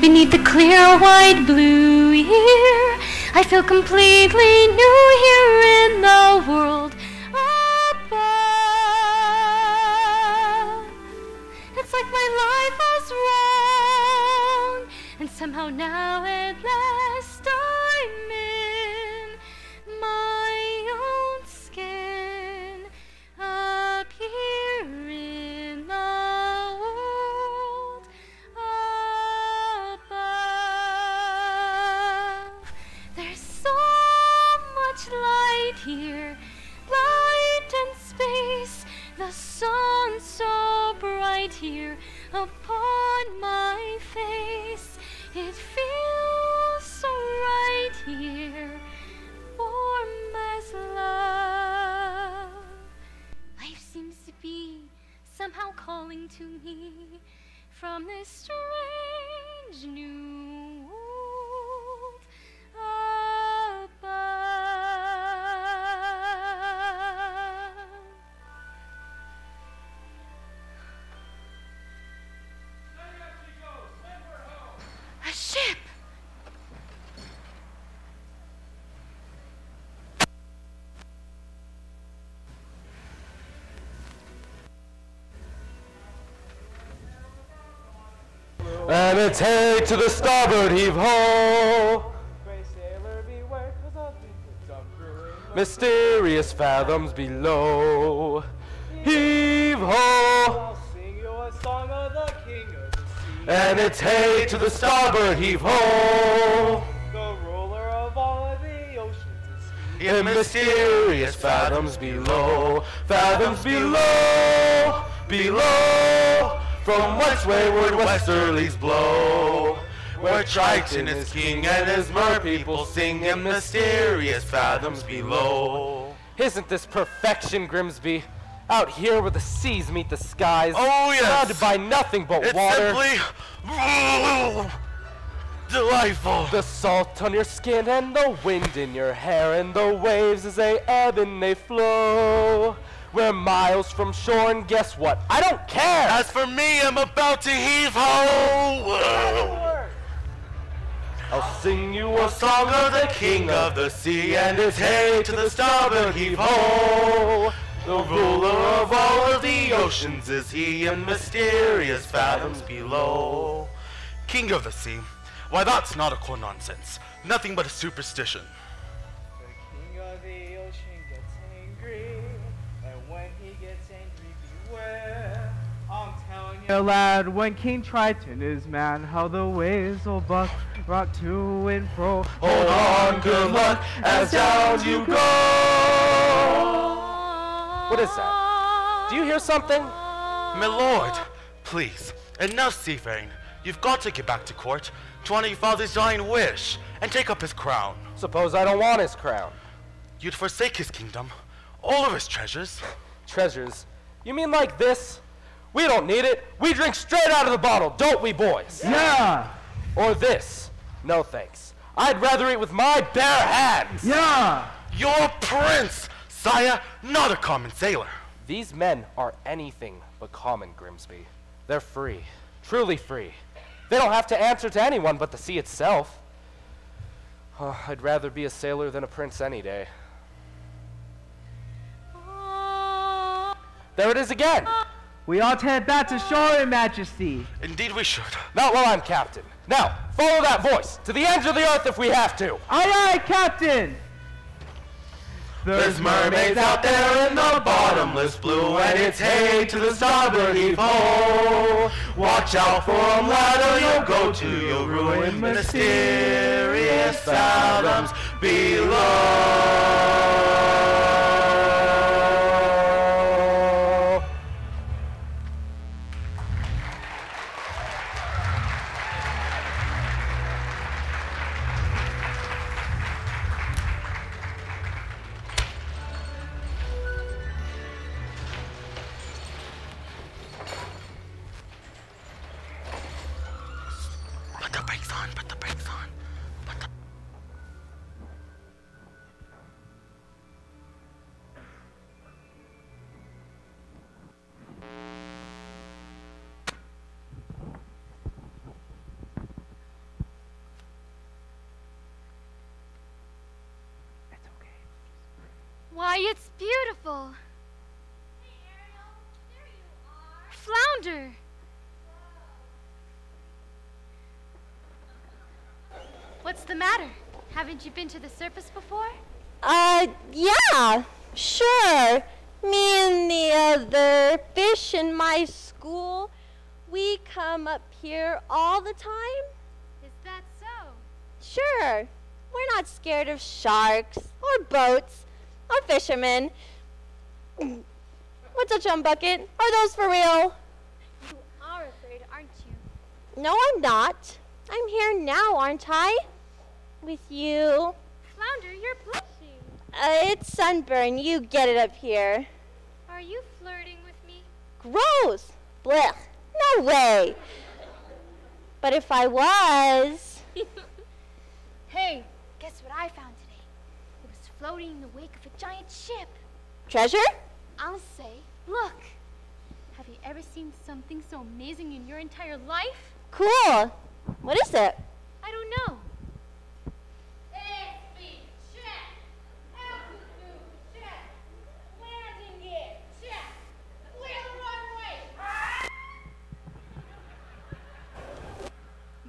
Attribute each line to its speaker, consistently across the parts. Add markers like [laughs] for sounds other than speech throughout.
Speaker 1: beneath the clear white blue here. I feel completely new here in the world above. It's like my life was wrong, and somehow now And
Speaker 2: it's hey to the starboard heave ho.
Speaker 3: Pray sailor beware, 'cause I'll be the dumb crew in the
Speaker 2: Mysterious fathoms below. Heave ho.
Speaker 3: Sing you a song of the king of the sea.
Speaker 2: And it's hey to the starboard heave ho.
Speaker 3: the ruler of all of the oceans is.
Speaker 2: In mysterious fathoms below, fathoms below, below, from whence wayward westerlies blow. Where Triton is king and his mer people sing in mysterious fathoms below. Isn't this perfection, Grimsby? Out here where the seas meet the skies,
Speaker 4: Oh, yes.
Speaker 2: surrounded by nothing but
Speaker 4: It's
Speaker 2: water.
Speaker 4: simply delightful.
Speaker 2: The salt on your skin and the wind in your hair and the waves as they ebb and they flow. We're miles from shore and guess what? I don't care!
Speaker 4: As for me, I'm about to heave ho.
Speaker 2: I'll sing you a song of the king of the sea and his hey to the starboard heave ho. The ruler of all of the oceans is he in mysterious fathoms below.
Speaker 4: King of the sea. Why, that's nautical nonsense. Nothing but a superstition.
Speaker 3: Telling you, lad, when King Triton is man, how the waves will buck, rock to and fro.
Speaker 2: Hold on, good luck, as down you go. What is that? Do you hear something?
Speaker 4: My lord, please, enough seafaring. You've got to get back to court to honor your father's dying wish and take up his crown.
Speaker 2: Suppose I don't want his crown.
Speaker 4: You'd forsake his kingdom, all of his treasures.
Speaker 2: Treasures. You mean like this? We don't need it. We drink straight out of the bottle, don't we, boys?
Speaker 5: Yeah!
Speaker 2: Or this. No thanks. I'd rather eat with my bare hands.
Speaker 5: Yeah!
Speaker 4: Your prince, sire, not a common sailor.
Speaker 2: These men are anything but common, Grimsby. They're free. Truly free. They don't have to answer to anyone but the sea itself. Oh, I'd rather be a sailor than a prince any day. There it is again.
Speaker 5: We ought to head back to shore, Your Majesty.
Speaker 4: Indeed, we should.
Speaker 2: Not while I'm captain. Now, follow that voice to the ends of the earth if we have to.
Speaker 5: Aye, aye, Captain!
Speaker 2: There's mermaids out there in the bottomless blue, and it's hey to the starboard heave ho. Watch out for 'em, lad, or you'll go to your ruin. Mysterious fathoms below.
Speaker 1: Why, it's beautiful. Flounder. What's the matter? Haven't you been to the surface before?
Speaker 6: Uh, yeah, sure. Me and the other fish in my school, we come up here all the time.
Speaker 1: Is that so?
Speaker 6: Sure. We're not scared of sharks or boats or fishermen. What's a chum bucket? Are those for real?
Speaker 1: You are afraid, aren't you?
Speaker 6: No, I'm not. I'm here now, aren't I? With you.
Speaker 1: Flounder, you're blushing.
Speaker 6: Uh, it's sunburn. You get it up here.
Speaker 1: Are you flirting with me?
Speaker 6: Gross! Blech. No way. But if I was. [laughs]
Speaker 1: Hey, guess what I found today? It was floating in the wake of a giant ship.
Speaker 6: Treasure?
Speaker 1: I'll say, look. Have you ever seen something so amazing in your entire life?
Speaker 6: Cool. What is it?
Speaker 1: I don't know.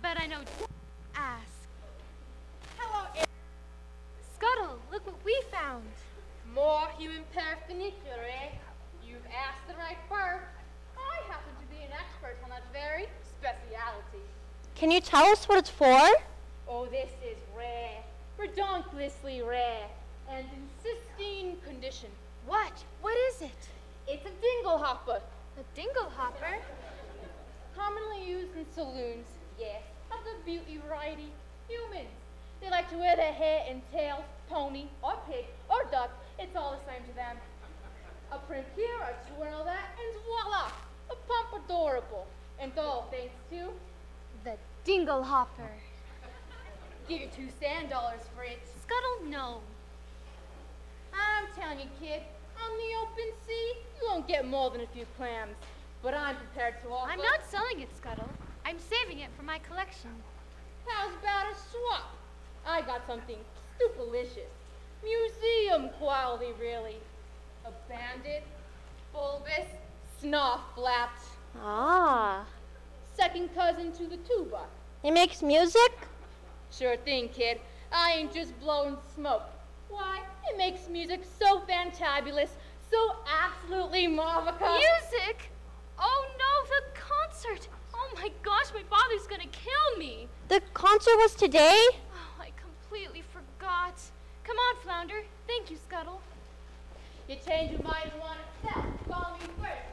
Speaker 1: But I know. Ask.
Speaker 7: Hello,
Speaker 1: Scuttle, look what we found.
Speaker 7: More human paraphernalia, eh? You've asked the right bird. I happen to be an expert on that very speciality.
Speaker 6: Can you tell us what it's for?
Speaker 7: Oh, this is rare, redonkulously rare, and in pristine condition.
Speaker 1: What? What is it?
Speaker 7: It's a dinglehopper,
Speaker 1: A dinglehopper?
Speaker 7: commonly used in saloons, yes, of the beauty variety. Humans. They like to wear their hair in tails, pony, or pig, or duck. It's all the same to them. A print here, a twirl and all that, and voila! A pump adorable. And all thanks to
Speaker 1: The dingle hopper.
Speaker 7: give you two sand dollars for it.
Speaker 1: Scuttle, no.
Speaker 7: I'm telling you, kid, on the open sea, you won't get more than a few clams. But I'm prepared to offer.
Speaker 1: I'm not selling it, Scuttle. I'm saving it for my collection.
Speaker 7: How's about a swap? I got something stupelicious. Museum quality, really. A bandit, bulbous, snuff flapped.
Speaker 6: Ah.
Speaker 7: Second cousin to the tuba.
Speaker 6: It makes music?
Speaker 7: Sure thing, kid. I ain't just blowing smoke. Why, it makes music so fantabulous, so absolutely marvelous.
Speaker 1: Music? Oh no, the concert! Oh my gosh, my father's gonna kill me!
Speaker 6: The concert was today?
Speaker 1: Oh, I completely forgot. Come on, Flounder. Thank you, Scuttle.
Speaker 7: You change your mind and want to. Call me first,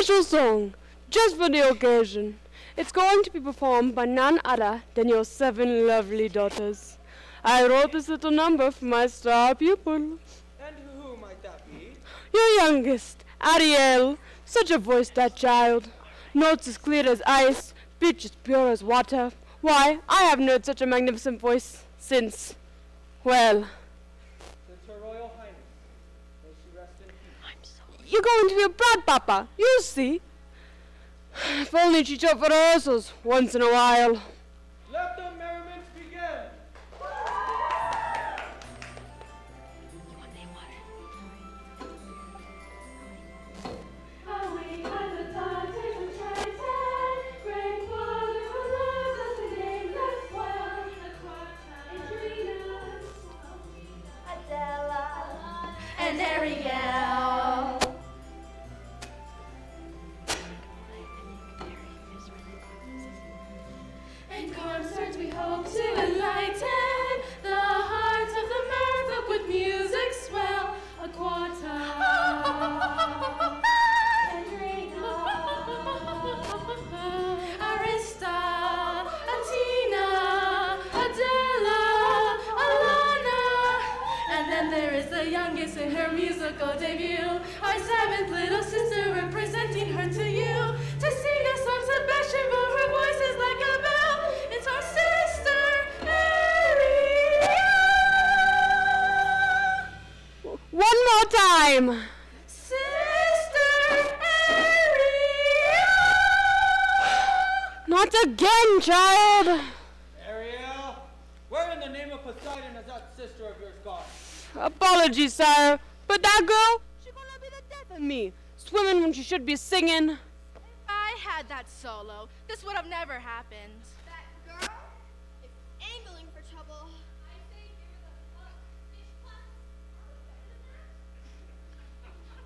Speaker 8: special
Speaker 9: song just for the occasion. It's going to be performed by none other than your seven lovely daughters. I wrote this little number for my star pupil,
Speaker 8: And who might that be?
Speaker 9: your youngest, Ariel. Such a voice, that child. Notes as clear as ice, pitch as pure as water. Why, I haven't heard such a magnificent voice since, well,
Speaker 8: Since Her Royal Highness. May she rest in peace.
Speaker 9: You're going to be a proud papa, you'll see. If only show up for rehearsals once in a while. Apologies, sire. But that girl, she gonna be the death of me. Swimming when she should be singing.
Speaker 10: If I had that solo, this would have never happened.
Speaker 11: That girl is angling for trouble.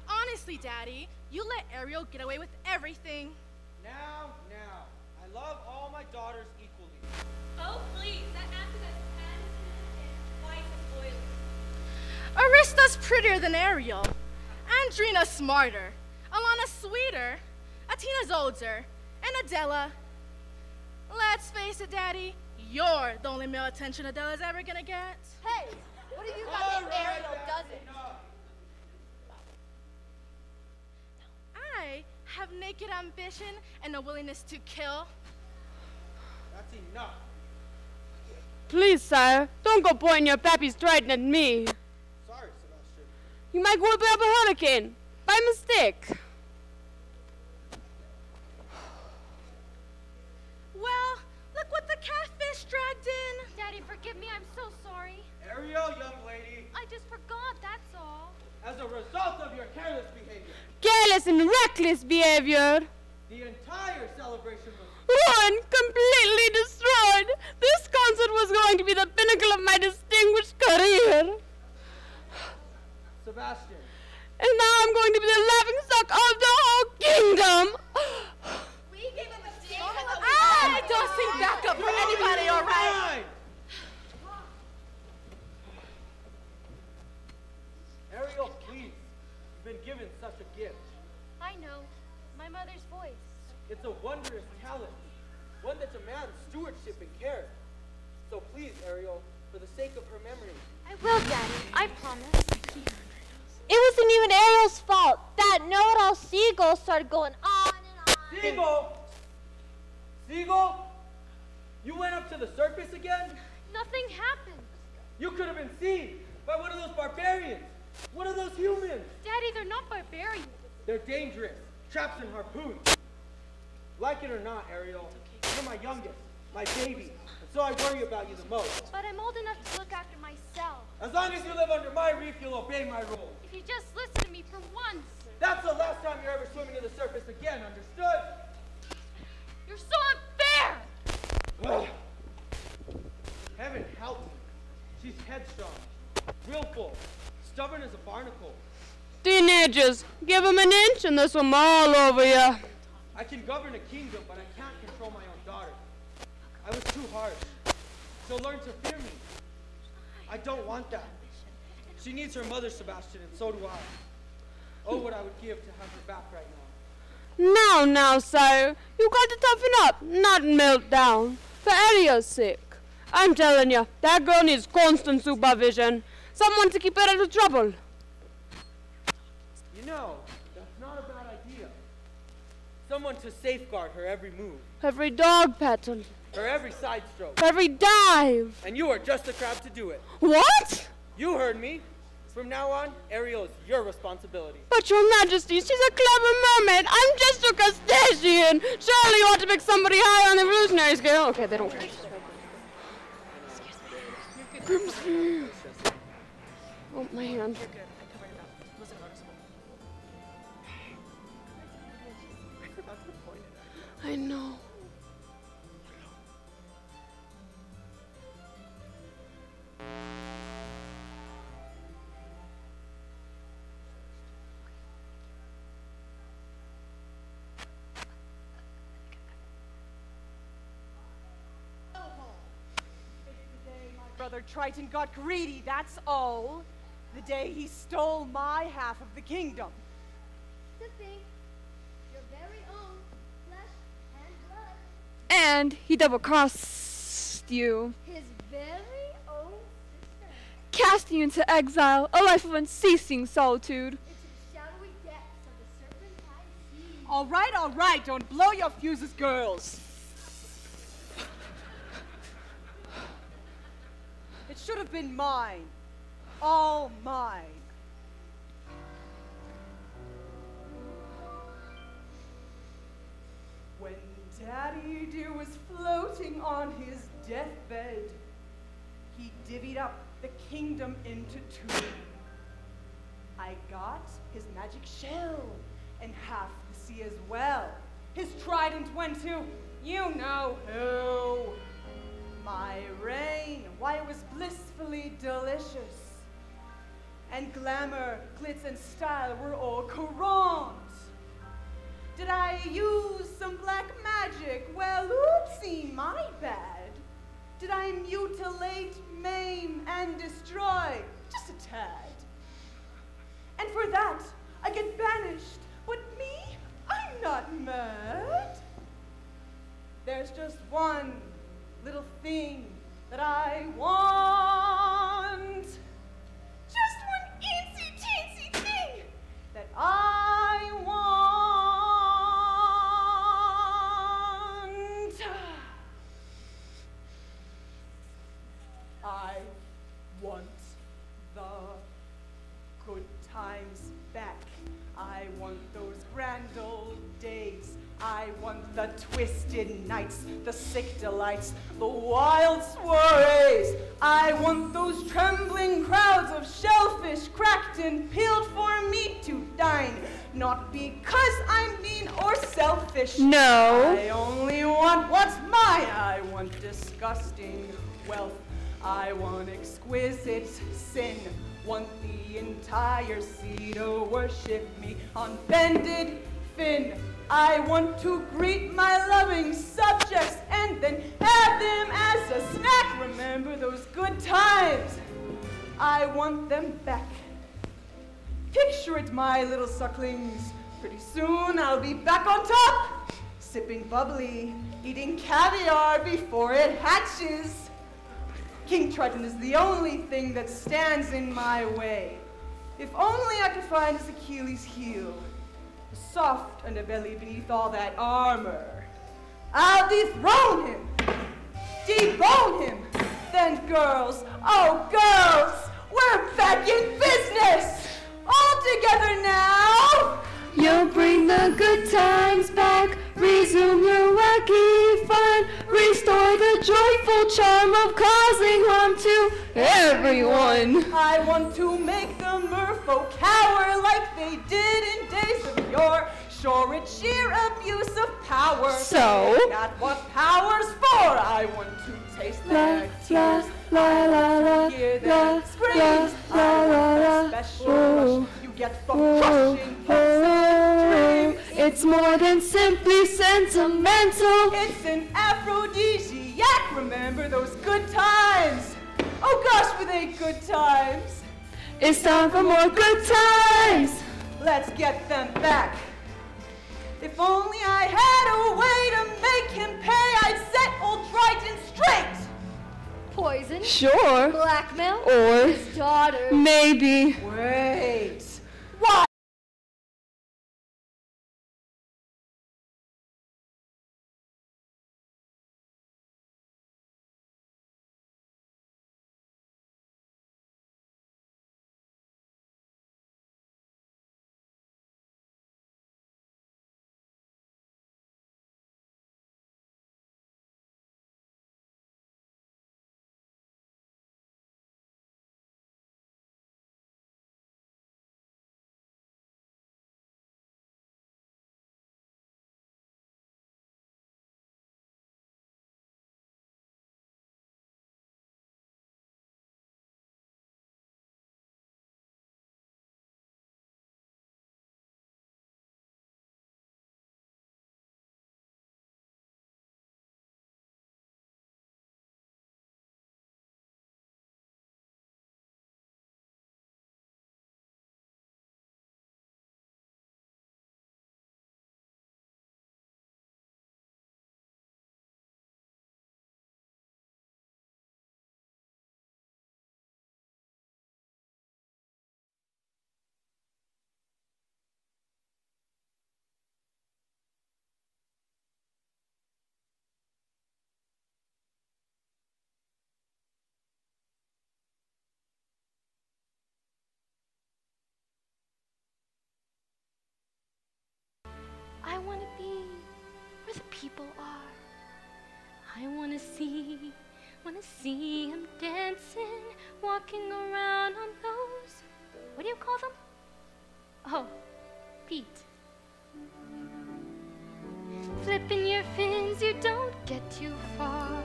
Speaker 10: Honestly, Daddy, you let Ariel get away with everything.
Speaker 8: Now, now, I love all my daughters equally.
Speaker 12: Oh, please, that acted as bad as twice as boiling.
Speaker 10: Arista's prettier than Ariel. Andrina's smarter. Alana's sweeter. Atina's older. And Adela. Let's face it, Daddy. You're the only male attention Adela's ever gonna get.
Speaker 6: Hey, what have you got that Ariel doesn't?
Speaker 10: I have naked ambition and a willingness to kill.
Speaker 8: That's enough.
Speaker 9: Please, sire, don't go pointing your pappy's trident at me.
Speaker 8: Sorry, Sebastian.
Speaker 9: You might whip up a hurricane. By mistake.
Speaker 10: Well, look what the catfish dragged in.
Speaker 1: Daddy, forgive me. I'm so sorry.
Speaker 8: Ariel, young lady,
Speaker 1: I just forgot, that's all.
Speaker 8: as a result of your careless behavior,
Speaker 9: Careless and reckless behavior.
Speaker 8: the entire celebration was
Speaker 9: Ruined, completely destroyed. This concert was going to be the pinnacle of my distinguished career.
Speaker 8: Sebastian.
Speaker 9: And now I'm going to be the laughing stock of the whole kingdom.
Speaker 13: We gave him a date.
Speaker 10: Oh, ah, I don't think back up for anybody, all right?
Speaker 8: Ariel, please. You've been given such a gift.
Speaker 1: I know. My mother's voice.
Speaker 8: It's a wondrous talent, one that demands stewardship and care. So please, Ariel, for the sake of her memory,
Speaker 1: I will, Daddy. I promise.
Speaker 6: It wasn't even Ariel's fault. That know-it-all seagull started going on and on.
Speaker 8: Seagull! Seagull! You went up to the surface again?
Speaker 1: Nothing happened.
Speaker 8: You could have been seen by one of those barbarians, one of those humans.
Speaker 1: Daddy, they're not barbarians.
Speaker 8: They're dangerous, traps and harpoons. Like it or not, Ariel, you're my youngest, my baby, and so I worry about you the most.
Speaker 1: But I'm old enough to look after myself.
Speaker 8: As long as you live under my reef, you'll obey my rules.
Speaker 1: If you just listen to me for once.
Speaker 8: That's the last time you're ever swimming to the surface again, understood?
Speaker 1: You're so unfair!
Speaker 8: Ugh. Heaven help me. She's headstrong, willful, stubborn as a barnacle.
Speaker 9: Teenagers, give give 'em an inch and they'll swim all over you.
Speaker 8: I can govern a kingdom, but I can't control my own daughter. I was too harsh. She'll learn to fear me. I don't want that. She needs her mother, Sebastian, and so do I. Oh, what I would give to have her back right now.
Speaker 9: Now, now, sire, you got to toughen up, not melt down. For Ariel's sake. I'm telling you, that girl needs constant supervision. Someone to keep her out of trouble.
Speaker 8: You know, that's not a bad idea. Someone to safeguard her every move,
Speaker 9: Every dog petal,
Speaker 8: her every side stroke.
Speaker 9: every dive.
Speaker 8: And you are just the crab to do it.
Speaker 9: What?
Speaker 8: You heard me. From now on, Ariel is your responsibility.
Speaker 9: But your majesty, she's a clever mermaid. I'm just a crustacean. Surely you ought to pick somebody high on the evolutionary scale. Okay, they don't care. Excuse Grimsby. Oh, my hand. I know.
Speaker 14: brother Triton got greedy, that's all. The day he stole my half of the kingdom.
Speaker 11: To think your very own flesh and blood.
Speaker 9: And he double-crossed you.
Speaker 11: His very
Speaker 9: casting you into exile, a life of unceasing solitude.
Speaker 11: into the shadowy depths of the serpentine sea.
Speaker 14: All right, all right, don't blow your fuses, girls. It should have been mine. All mine. When Daddy Dear was floating on his deathbed, he divvied up the kingdom into two. I got his magic shell and half the sea as well. His trident went to you know who. My reign, why it was blissfully delicious. And glamour, glitz, and style were au courant. Did I use some black magic? Well, oopsie, my bad. Did I mutilate, maim, and destroy? Just a tad. And for that, I get banished. But me, I'm not mad. There's just one little thing that I want. Just one eensy teensy thing that I want. I want the twisted nights, the sick delights, the wild soirees. I want those trembling crowds of shellfish cracked and peeled for me to dine. Not because I'm mean or selfish.
Speaker 9: No.
Speaker 14: I only want what's mine. I want disgusting wealth. I want exquisite sin. Want the entire sea to worship me on bended fin. I want to greet my loving subjects and then have them as a snack. Remember those good times. I want them back. Picture it, my little sucklings. Pretty soon I'll be back on top, sipping bubbly, eating caviar before it hatches. King Triton is the only thing that stands in my way. If only I could find his Achilles heel, a soft underbelly beneath all that armor. I'll dethrone him, debone him. Then, girls, oh, girls, we're back in business! All together now!
Speaker 9: You'll bring the good times back, resume your wacky fun, restore the joyful charm of causing harm to everyone.
Speaker 14: I want to make the merfolk cower like they did in days of yore. Sure, it's sheer abuse of power.
Speaker 9: So?
Speaker 14: Got what power's for? I want to taste
Speaker 9: La,
Speaker 14: their
Speaker 9: la,
Speaker 14: tears.
Speaker 9: la, la, la,
Speaker 14: Hear
Speaker 9: la,
Speaker 14: their screams.
Speaker 9: la, la, la, la.
Speaker 14: special rush get from
Speaker 9: Oh,
Speaker 14: crushing dreams.
Speaker 9: it's more than simply sentimental.
Speaker 14: It's an aphrodisiac. Remember those good times? Oh gosh, were they good times?
Speaker 9: It's time for more good times.
Speaker 14: Let's get them back. If only I had a way to make him pay, I'd set old Triton straight.
Speaker 11: Poison,
Speaker 9: Sure.
Speaker 11: blackmail,
Speaker 9: Or
Speaker 11: his daughter.
Speaker 9: maybe.
Speaker 14: Wait.
Speaker 1: See, wanna see him dancing, walking around on those. What do you call them? Oh, feet. Flipping your fins, you don't get too far.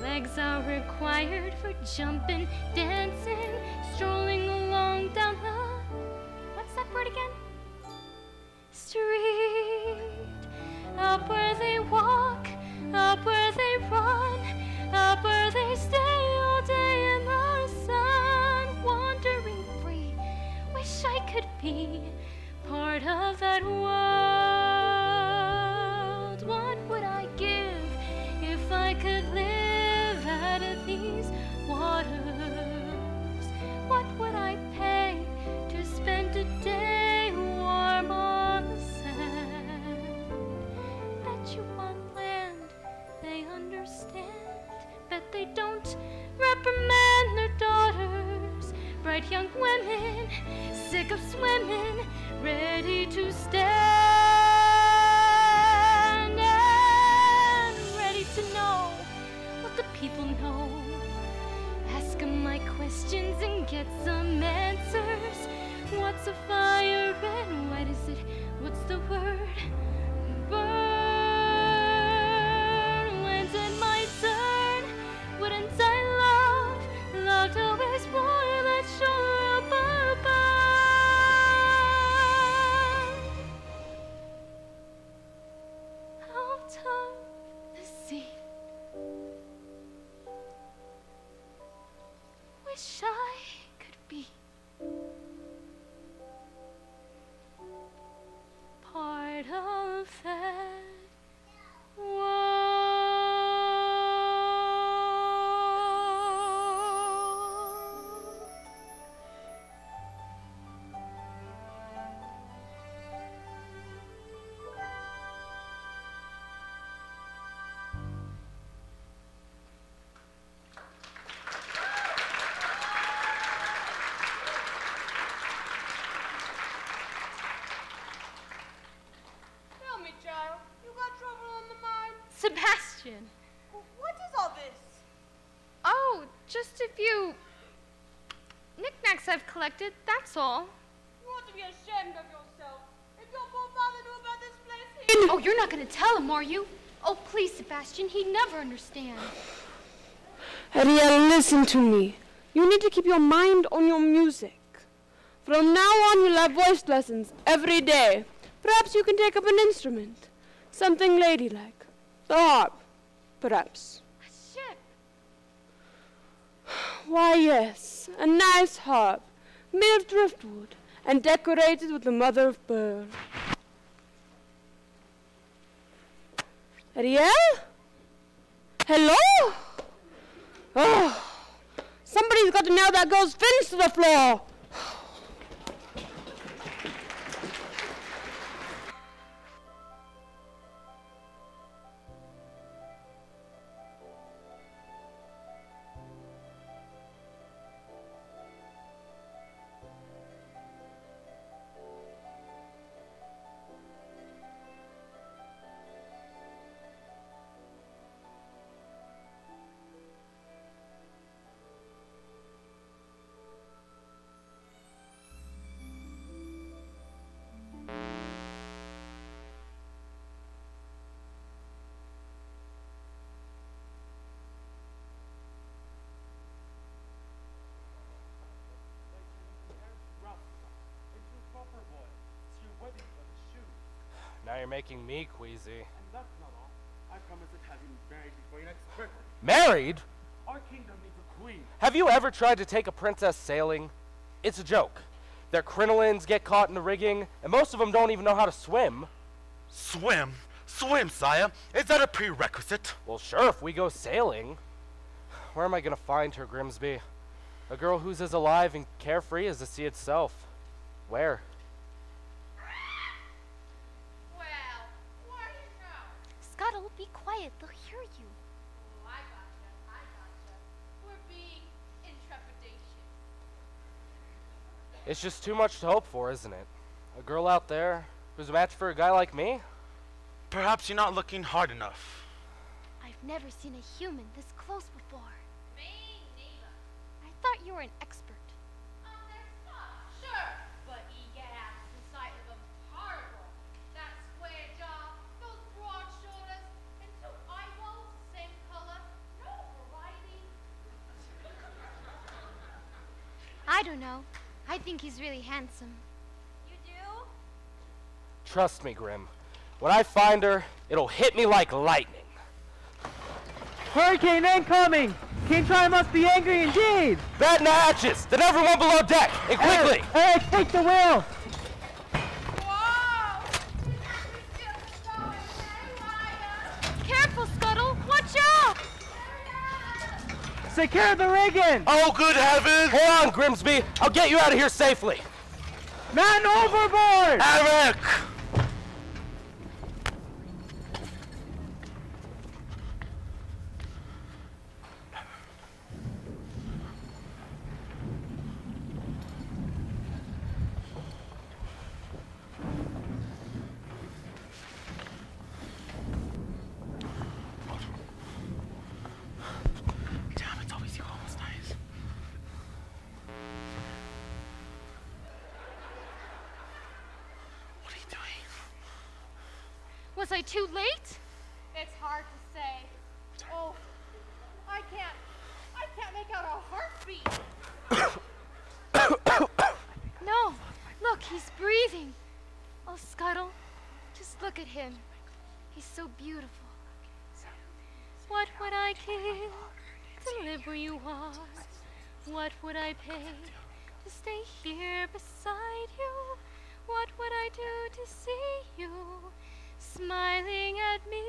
Speaker 1: Legs are required for jumping, dancing, strolling along down the. What's that word again? Street. Up where they walk, up where they run, up where they stay all day in the sun, wandering free. Wish I could be part of that world. What would I give if I could live out of these waters? What would I pay to spend a day understand. Bet they don't reprimand their daughters. Bright young women, sick of swimming, ready to stand and ready to know what the people know. Ask 'em my questions and get some answers. What's a fire and what is it? What's the word? Sebastian.
Speaker 11: What is all this?
Speaker 1: Oh, just a few knickknacks I've collected, that's all.
Speaker 11: You ought to be ashamed of yourself. If your poor father knew about this place, he...
Speaker 1: Oh, you're not gonna tell him, are you? Oh, please, Sebastian, he'd never understand.
Speaker 9: Ariel, listen to me. You need to keep your mind on your music. From now on, you'll have voice lessons every day. Perhaps you can take up an instrument. Something ladylike. Harp, perhaps.
Speaker 1: A ship.
Speaker 9: Why, yes, a nice harp, made of driftwood and decorated with the mother of pearl. Ariel? Hello? Oh, somebody's got to nail that girl's fins to the floor.
Speaker 2: Making me queasy.
Speaker 15: And that's not all. I promise to have you married before your next birthday.
Speaker 2: Married?
Speaker 15: Our kingdom needs a queen.
Speaker 2: Have you ever tried to take a princess sailing? It's a joke. Their crinolines get caught in the rigging, and most of them don't even know how to swim.
Speaker 4: Swim? Swim, sire? Is that a prerequisite?
Speaker 2: Well, sure, if we go sailing. Where am I gonna find her, Grimsby? A girl who's as alive and carefree as the sea itself. Where?
Speaker 1: Quiet. They'll hear you.
Speaker 10: Oh, I gotcha. I gotcha. We're being intrepidation.
Speaker 2: It's just too much to hope for, isn't it? A girl out there who's a match for a guy like me?
Speaker 4: Perhaps you're not looking hard enough.
Speaker 1: I've never seen a human this close before. I thought you were an expert. I don't know. I think he's really handsome.
Speaker 10: You do?
Speaker 2: Trust me, Grim. When I find her, it'll hit me like lightning.
Speaker 5: Hurricane incoming! King Tri must be angry indeed!
Speaker 2: Batten the hatches! Then everyone below deck! And quickly!
Speaker 5: Eric, take the wheel!
Speaker 1: Careful, Scuttle! Watch out!
Speaker 5: Secure the rigging!
Speaker 4: Oh, good heavens!
Speaker 2: Hold on, Grimsby! I'll get you out of here safely!
Speaker 5: Man overboard!
Speaker 4: Eric! Damn, it's always you almost nice. What are you doing?
Speaker 1: Was I too late?
Speaker 10: It's hard to say. Oh, I can't. I can't make out a heartbeat.
Speaker 1: No. Look, he's breathing. Oh, Scuttle, just look at him. He's so beautiful. What would I give to live where you are? What would I pay to stay here beside you? What would I do to see you smiling at me?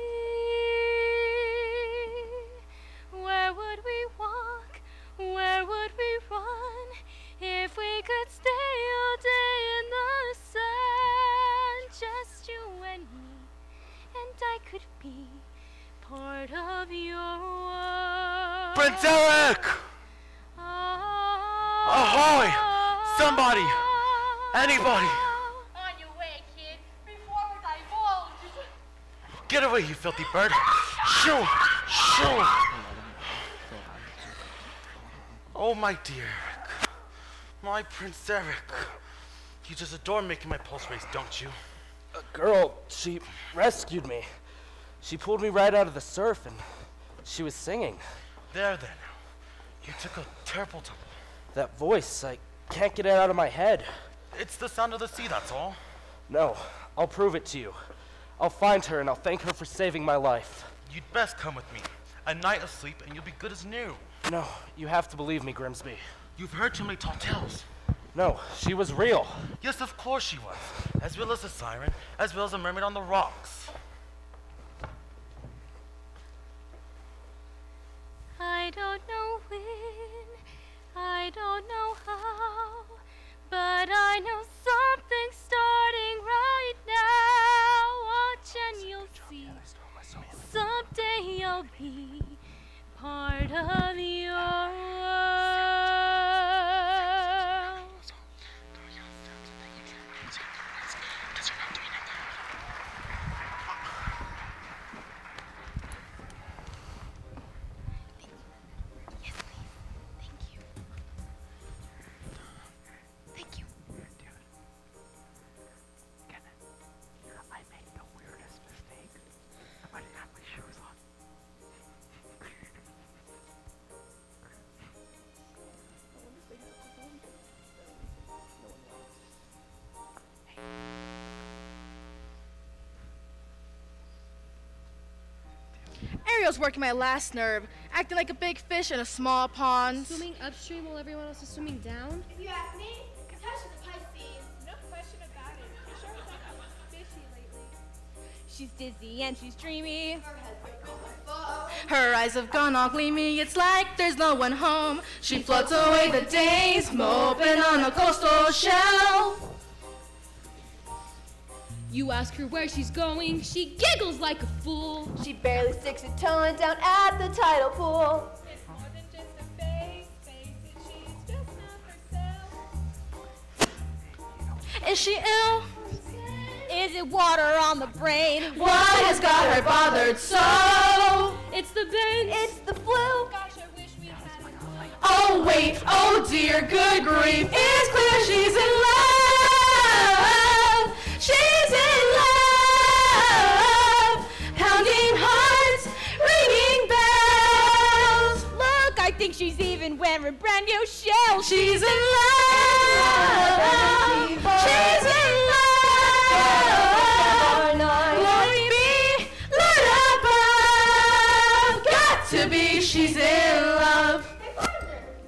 Speaker 1: Where would we walk? Where would we run if we could stay all day in the sun? Just you and me, and I could be part of your world.
Speaker 4: Prince! Somebody! Anybody!
Speaker 10: On your way, kid. Before we divulge.
Speaker 4: Get away, you filthy bird! Shoo! Shoo! Oh, my dear Eric. My Prince Eric. You just adore making my pulse race, don't you?
Speaker 2: A girl, she rescued me. She pulled me right out of the surf and she was singing.
Speaker 4: There, there now. You took a terrible tumble.
Speaker 2: That voice, I can't get it out of my head.
Speaker 4: It's the sound of the sea, that's all.
Speaker 2: No, I'll prove it to you. I'll find her and I'll thank her for saving my life.
Speaker 4: You'd best come with me. A night of sleep and you'll be good as new.
Speaker 2: No, you have to believe me, Grimsby.
Speaker 4: You've heard too many tall tales.
Speaker 2: No, she was real.
Speaker 4: Yes, of course she was. As well as a siren, as well as a mermaid on the rocks.
Speaker 1: I don't know when, I don't know how, but I know something's starting right now. Watch and you'll see. Someday I'll be part of your world.
Speaker 16: Ariel's working my last nerve, acting like a big fish in a small pond.
Speaker 17: Swimming upstream while everyone else is swimming down?
Speaker 11: If you ask me, Tasha's a Pisces.
Speaker 10: No question about it. She sure was acting fishy lately.
Speaker 16: She's dizzy and she's dreamy.
Speaker 11: Her head's big on my phone.
Speaker 16: Her eyes have gone all gleamy, it's like there's no one home. She floats away the days, moping on a coastal shelf.
Speaker 17: You ask her where she's going, she giggles like a fool.
Speaker 6: She barely sticks a toe down at the tidal pool.
Speaker 10: It's more than just a face. Face it, she's just not herself.
Speaker 16: Is she ill?
Speaker 11: Is it water on the brain?
Speaker 16: What has got her bothered so?
Speaker 17: It's the bends.
Speaker 11: It's the flu.
Speaker 12: Gosh, I wish we had
Speaker 16: Oh wait, oh dear, good grief. It's clear she's in love.
Speaker 11: Even wearing brand new shells.
Speaker 16: She's in love. She's in love. Glory be, Lord above. Got to be, she's in love.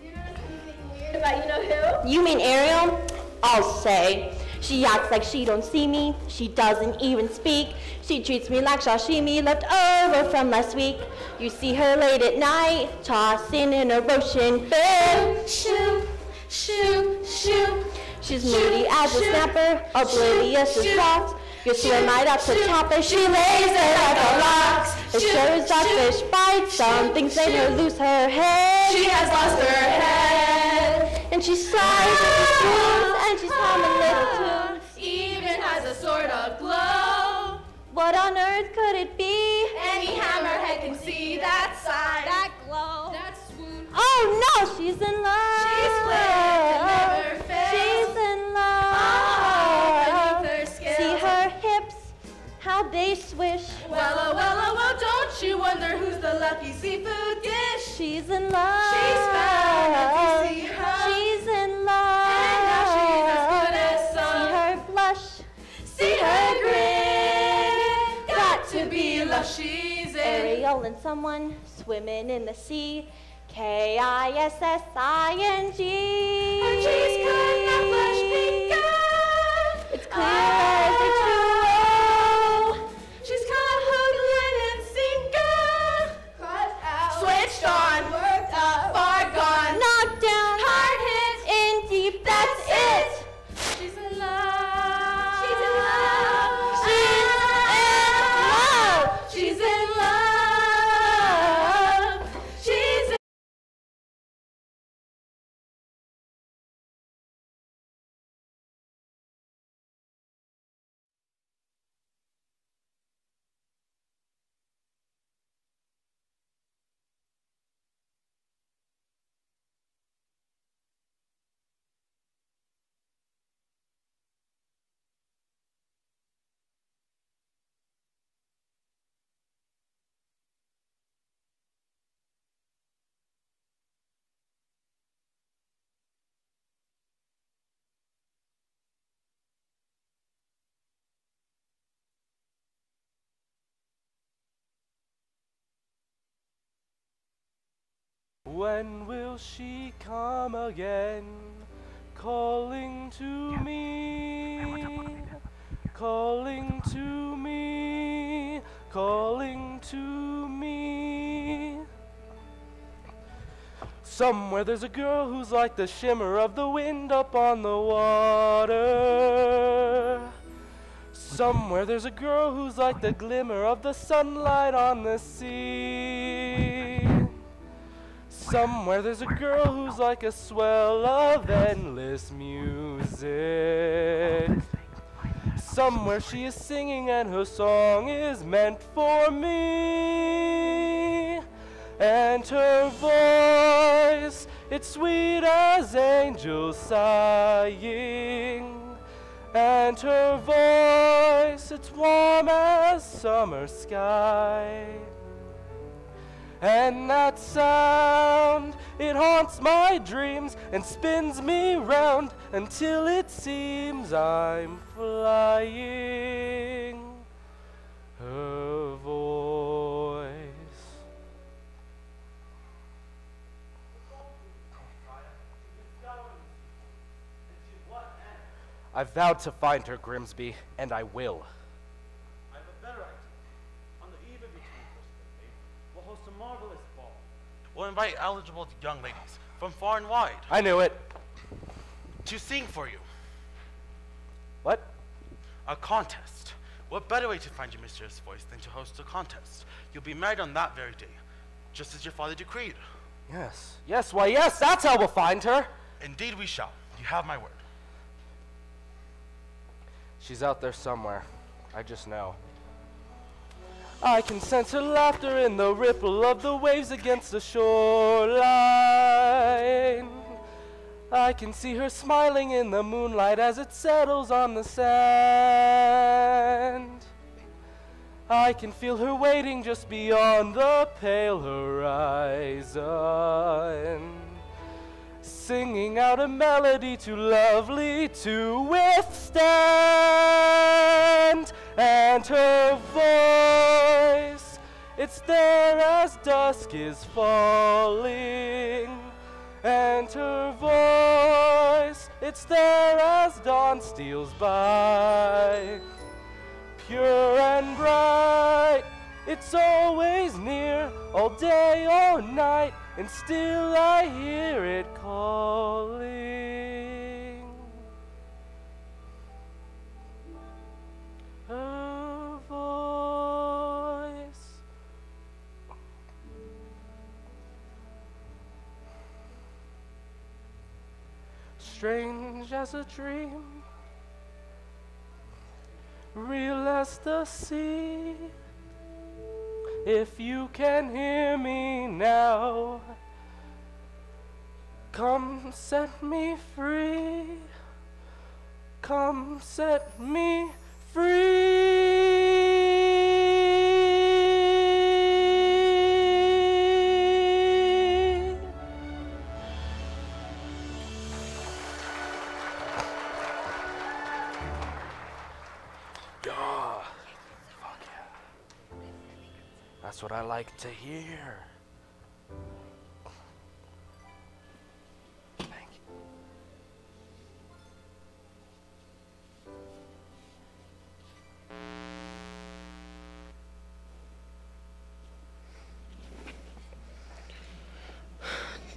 Speaker 6: You know who? You mean Ariel? I'll say. She acts like she don't see me. She doesn't even speak. She treats me like sashimi left over from last week. You see her late at night, tossing in her ocean bed.
Speaker 16: Shoo, shoo, shoo.
Speaker 6: She's moody as a snapper, oblivious as rocks. You swim right up to top as she lays there like a rocks. It shows that fish bites, something's made her lose her head.
Speaker 16: She has lost her head.
Speaker 6: And she sighs and ah! she screams and she's humming What on earth could it be?
Speaker 16: Any hammerhead can see that sign.
Speaker 11: That glow.
Speaker 17: That swoon.
Speaker 6: Oh no, she's in love.
Speaker 16: She's flipped and never fails.
Speaker 6: She's in love.
Speaker 16: Ah, beneath her scales.
Speaker 6: See her hips, how they swish.
Speaker 16: Well, oh, well, oh, well, don't you wonder who's the lucky seafood dish?
Speaker 6: She's in love.
Speaker 16: She's found if you see her.
Speaker 6: She's in. Ariel and someone swimming in the sea. K-I-S-S-I-N-G.
Speaker 16: Her cheeks could not bigger.
Speaker 6: It's clear as H2O.
Speaker 2: When will she come again? Calling to me, calling to me, calling to me. Somewhere there's a girl who's like the shimmer of the wind up on the water. Somewhere there's a girl who's like the glimmer of the sunlight on the sea. Somewhere there's a girl who's like a swell of endless music. Somewhere she is singing and her song is meant for me. And her voice, it's sweet as angels sighing. And her voice, it's warm as summer sky. And that sound, it haunts my dreams and spins me round until it seems I'm flying. Her voice. I've vowed to find her, Grimsby, and I will.
Speaker 15: I have a better idea. On the eve of your 21st birthday, we'll host a marvelous ball.
Speaker 4: We'll invite eligible young ladies from far and wide
Speaker 2: I knew it.
Speaker 4: to sing for you.
Speaker 2: What?
Speaker 4: A contest. What better way to find your mysterious voice than to host a contest? You'll be married on that very day, just as your father decreed.
Speaker 2: Yes. Yes, why, yes, that's how we'll find her.
Speaker 4: Indeed, we shall. You have my word.
Speaker 2: She's out there somewhere. I just know. I can sense her laughter in the ripple of the waves against the shoreline. I can see her smiling in the moonlight as it settles on the sand. I can feel her waiting just beyond the pale horizon. Singing out a melody too lovely to withstand. And her voice, it's there as dusk is falling. And her voice, it's there as dawn steals by pure and bright. It's always near, all day, all night, and still I hear it calling. Her voice. Strange as a dream real as the sea. If you can hear me now, come set me free. Come set me free. That's what I like to hear. Thank you.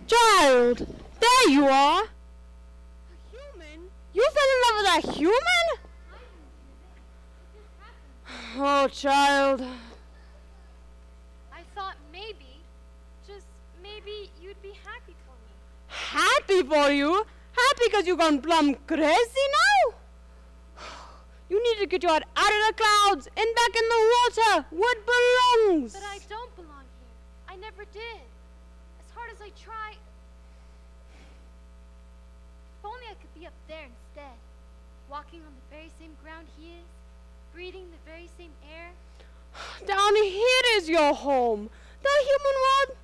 Speaker 9: Child, there you are. A human? You fell in love with a human? Oh, child.
Speaker 1: I thought maybe, just maybe you'd be happy for me.
Speaker 9: Happy for you? Happy because you gone plumb crazy now? [sighs] You need to get your head out of the clouds and back in the water where it belongs.
Speaker 1: But I don't belong here. I never did. As hard as I try. If only I could be up there instead, walking on the very same ground he is, breathing the very same air. [sighs]
Speaker 9: Down here is your home. The human world,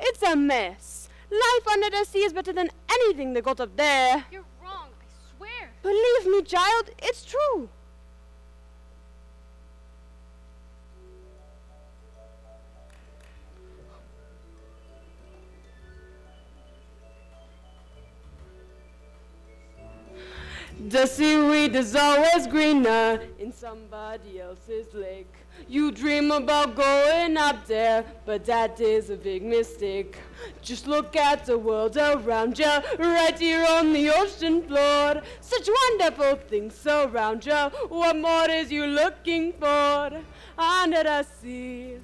Speaker 9: it's a mess. Life under the sea is better than anything they got up there.
Speaker 1: You're wrong, I swear.
Speaker 9: Believe me, child, it's true. The seaweed is always greener in somebody else's lake. You dream about going up there, but that is a big mistake. Just look at the world around you, right here on the ocean floor. Such wonderful things surround you. What more is you looking for? Under the sea,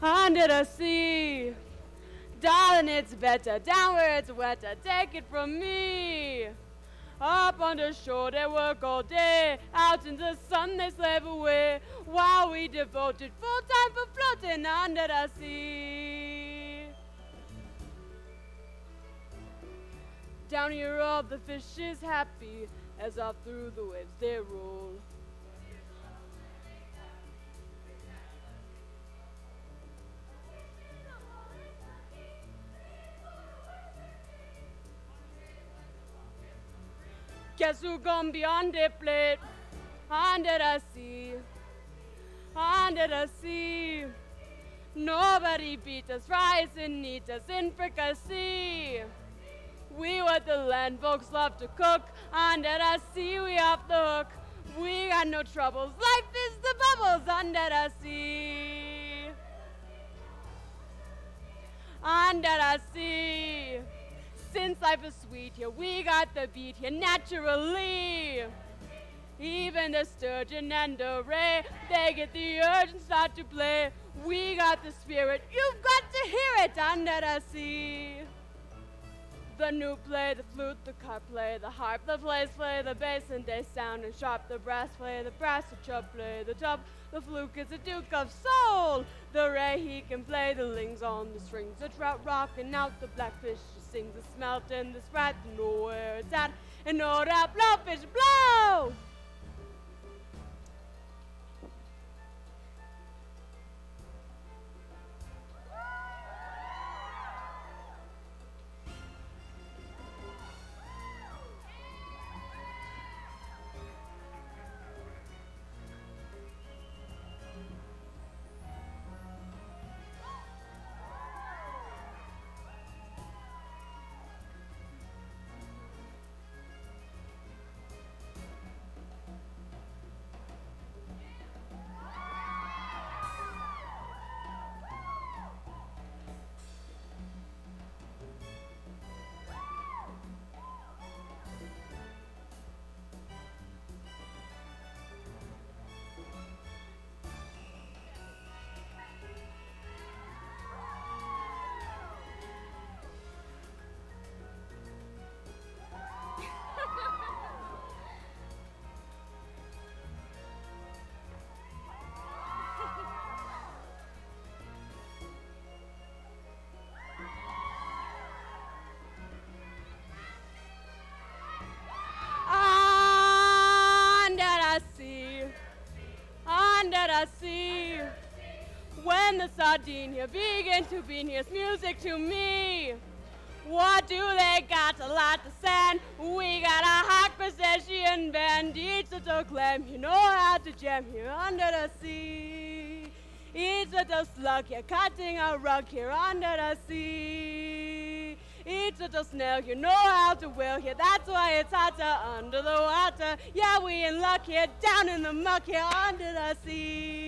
Speaker 9: under the sea. Darling, it's better down where it's wetter. Take it from me. Up on the shore they work all day, out in the sun they slave away, while we devoted full time for floating under the sea. Down here all the fish is happy, as up through the waves they roll. Who gone beyond the plate? Under the sea, under the sea. Nobody beat us, rise and eat us in fricassee. We what the land folks love to cook. Under the sea, we off the hook. We got no troubles. Life is the bubbles under the sea. Under the sea. Since life is sweet here, we got the beat here naturally. Even the sturgeon and the ray, they get the urge and start to play. We got the spirit, you've got to hear it under the sea. The new play, the flute, the car play, the harp, the plaice play, the bass and they sound and sharp, the brass play, the brass, the chub play, the tub, the fluke is a duke of soul. The ray he can play, the lings on the strings, the trout rocking out, the blackfish he sings, the smelt and the sprat, know where it's at, and know that blowfish blow. Sardinia begin to be his music to me. What do they got a lot to send? We got a hot precision band, each little claim you know how to jam here under the sea. Each little slug here cutting a rug here under the sea. Each little snail you know how to will here, that's why it's hotter under the water. Yeah, we in luck here, down in the muck here under the sea.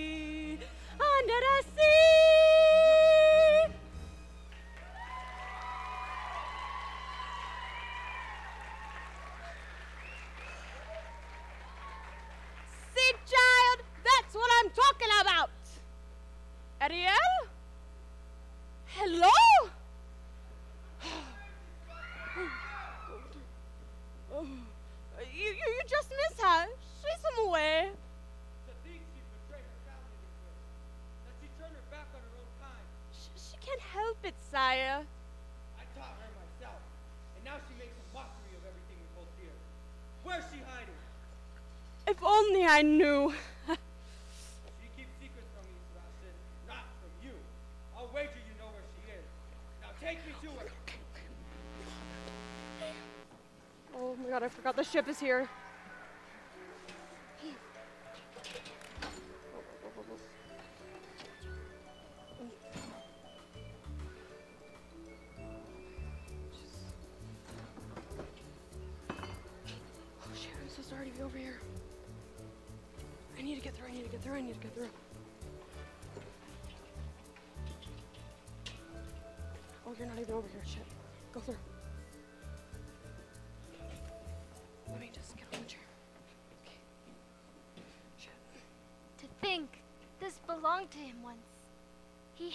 Speaker 9: If only I knew.
Speaker 8: She keeps secrets from me, Sebastian. Not from you. I'll wager you know where she is. Now take me to her.
Speaker 9: Oh my god, I forgot the ship is here.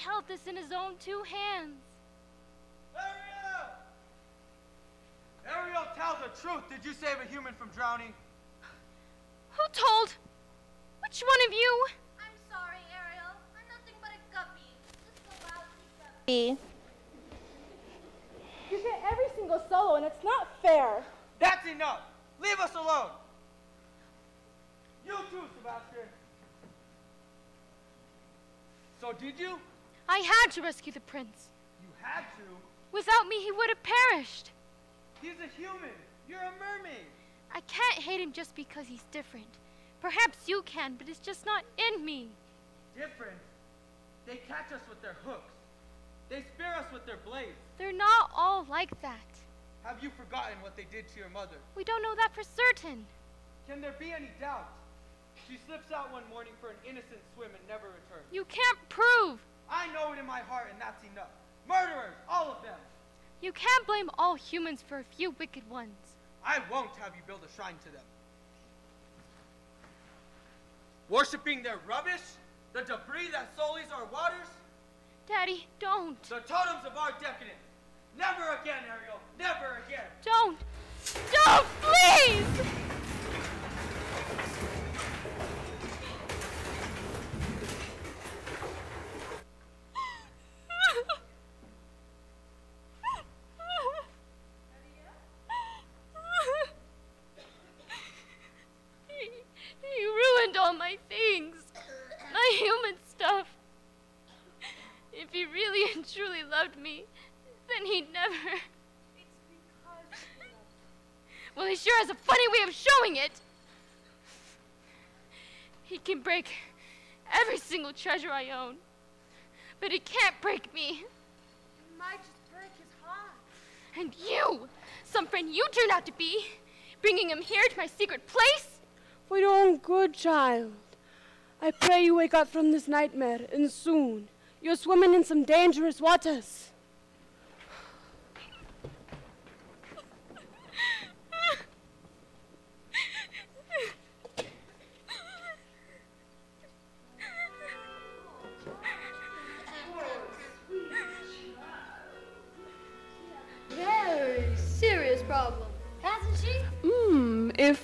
Speaker 1: Held this in his own two hands.
Speaker 8: Ariel! Ariel, tell the truth. Did you save a human from drowning?
Speaker 1: Who told? Which one of you?
Speaker 11: I'm sorry, Ariel. I'm nothing but a guppy. Just a lousy guppy.
Speaker 10: You get every single solo, and it's not fair.
Speaker 8: That's enough. Leave us alone. You too, Sebastian. So did you?
Speaker 1: I had to rescue the prince.
Speaker 8: You had to.
Speaker 1: Without me, he would have perished.
Speaker 8: He's a human. You're a mermaid.
Speaker 1: I can't hate him just because he's different. Perhaps you can, but it's just not in me.
Speaker 8: Different. They catch us with their hooks. They spear us with their blades.
Speaker 1: They're not all like that.
Speaker 8: Have you forgotten what they did to your mother?
Speaker 1: We don't know that for certain.
Speaker 8: Can there be any doubt? She slips out one morning for an innocent swim and never returns.
Speaker 1: You can't prove.
Speaker 8: I know it in my heart, and that's enough. Murderers, all of them.
Speaker 1: You can't blame all humans for a few wicked ones.
Speaker 8: I won't have you build a shrine to them. Worshipping their rubbish? The debris that sullies our waters?
Speaker 1: Daddy, don't.
Speaker 8: The totems of our decadence. Never again, Ariel. Never again.
Speaker 1: Don't! Don't, please! Break every single treasure I own, but he can't break me.
Speaker 11: It might just break his heart.
Speaker 1: And you, some friend you turned out to be, bringing him here to my secret place?
Speaker 18: For your own good, child. I pray you wake up from this nightmare, and soon. You're swimming in some dangerous waters.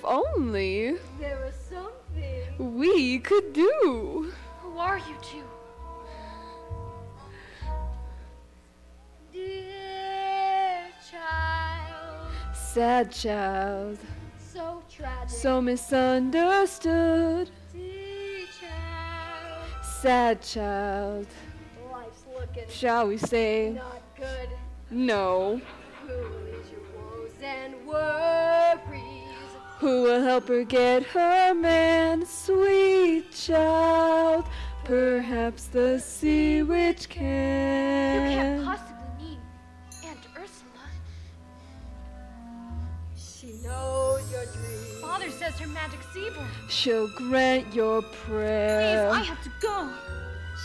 Speaker 9: If only
Speaker 11: There was something.
Speaker 9: we could do.
Speaker 1: Who are you two?
Speaker 11: Dear child,
Speaker 9: Sad child,
Speaker 11: so tragic.
Speaker 9: so misunderstood.
Speaker 11: Dear child,
Speaker 9: Sad child,
Speaker 11: life's looking.
Speaker 9: shall we say?
Speaker 11: Not good.
Speaker 9: No.
Speaker 11: Who is your woes and worries?
Speaker 9: Who will help her get her man, sweet child? Perhaps the sea witch can.
Speaker 1: You can't possibly mean Aunt Ursula.
Speaker 11: She knows your dreams.
Speaker 1: Father says her magic's evil.
Speaker 9: She'll grant your prayer.
Speaker 1: Please,
Speaker 9: prayer.
Speaker 1: I have to go.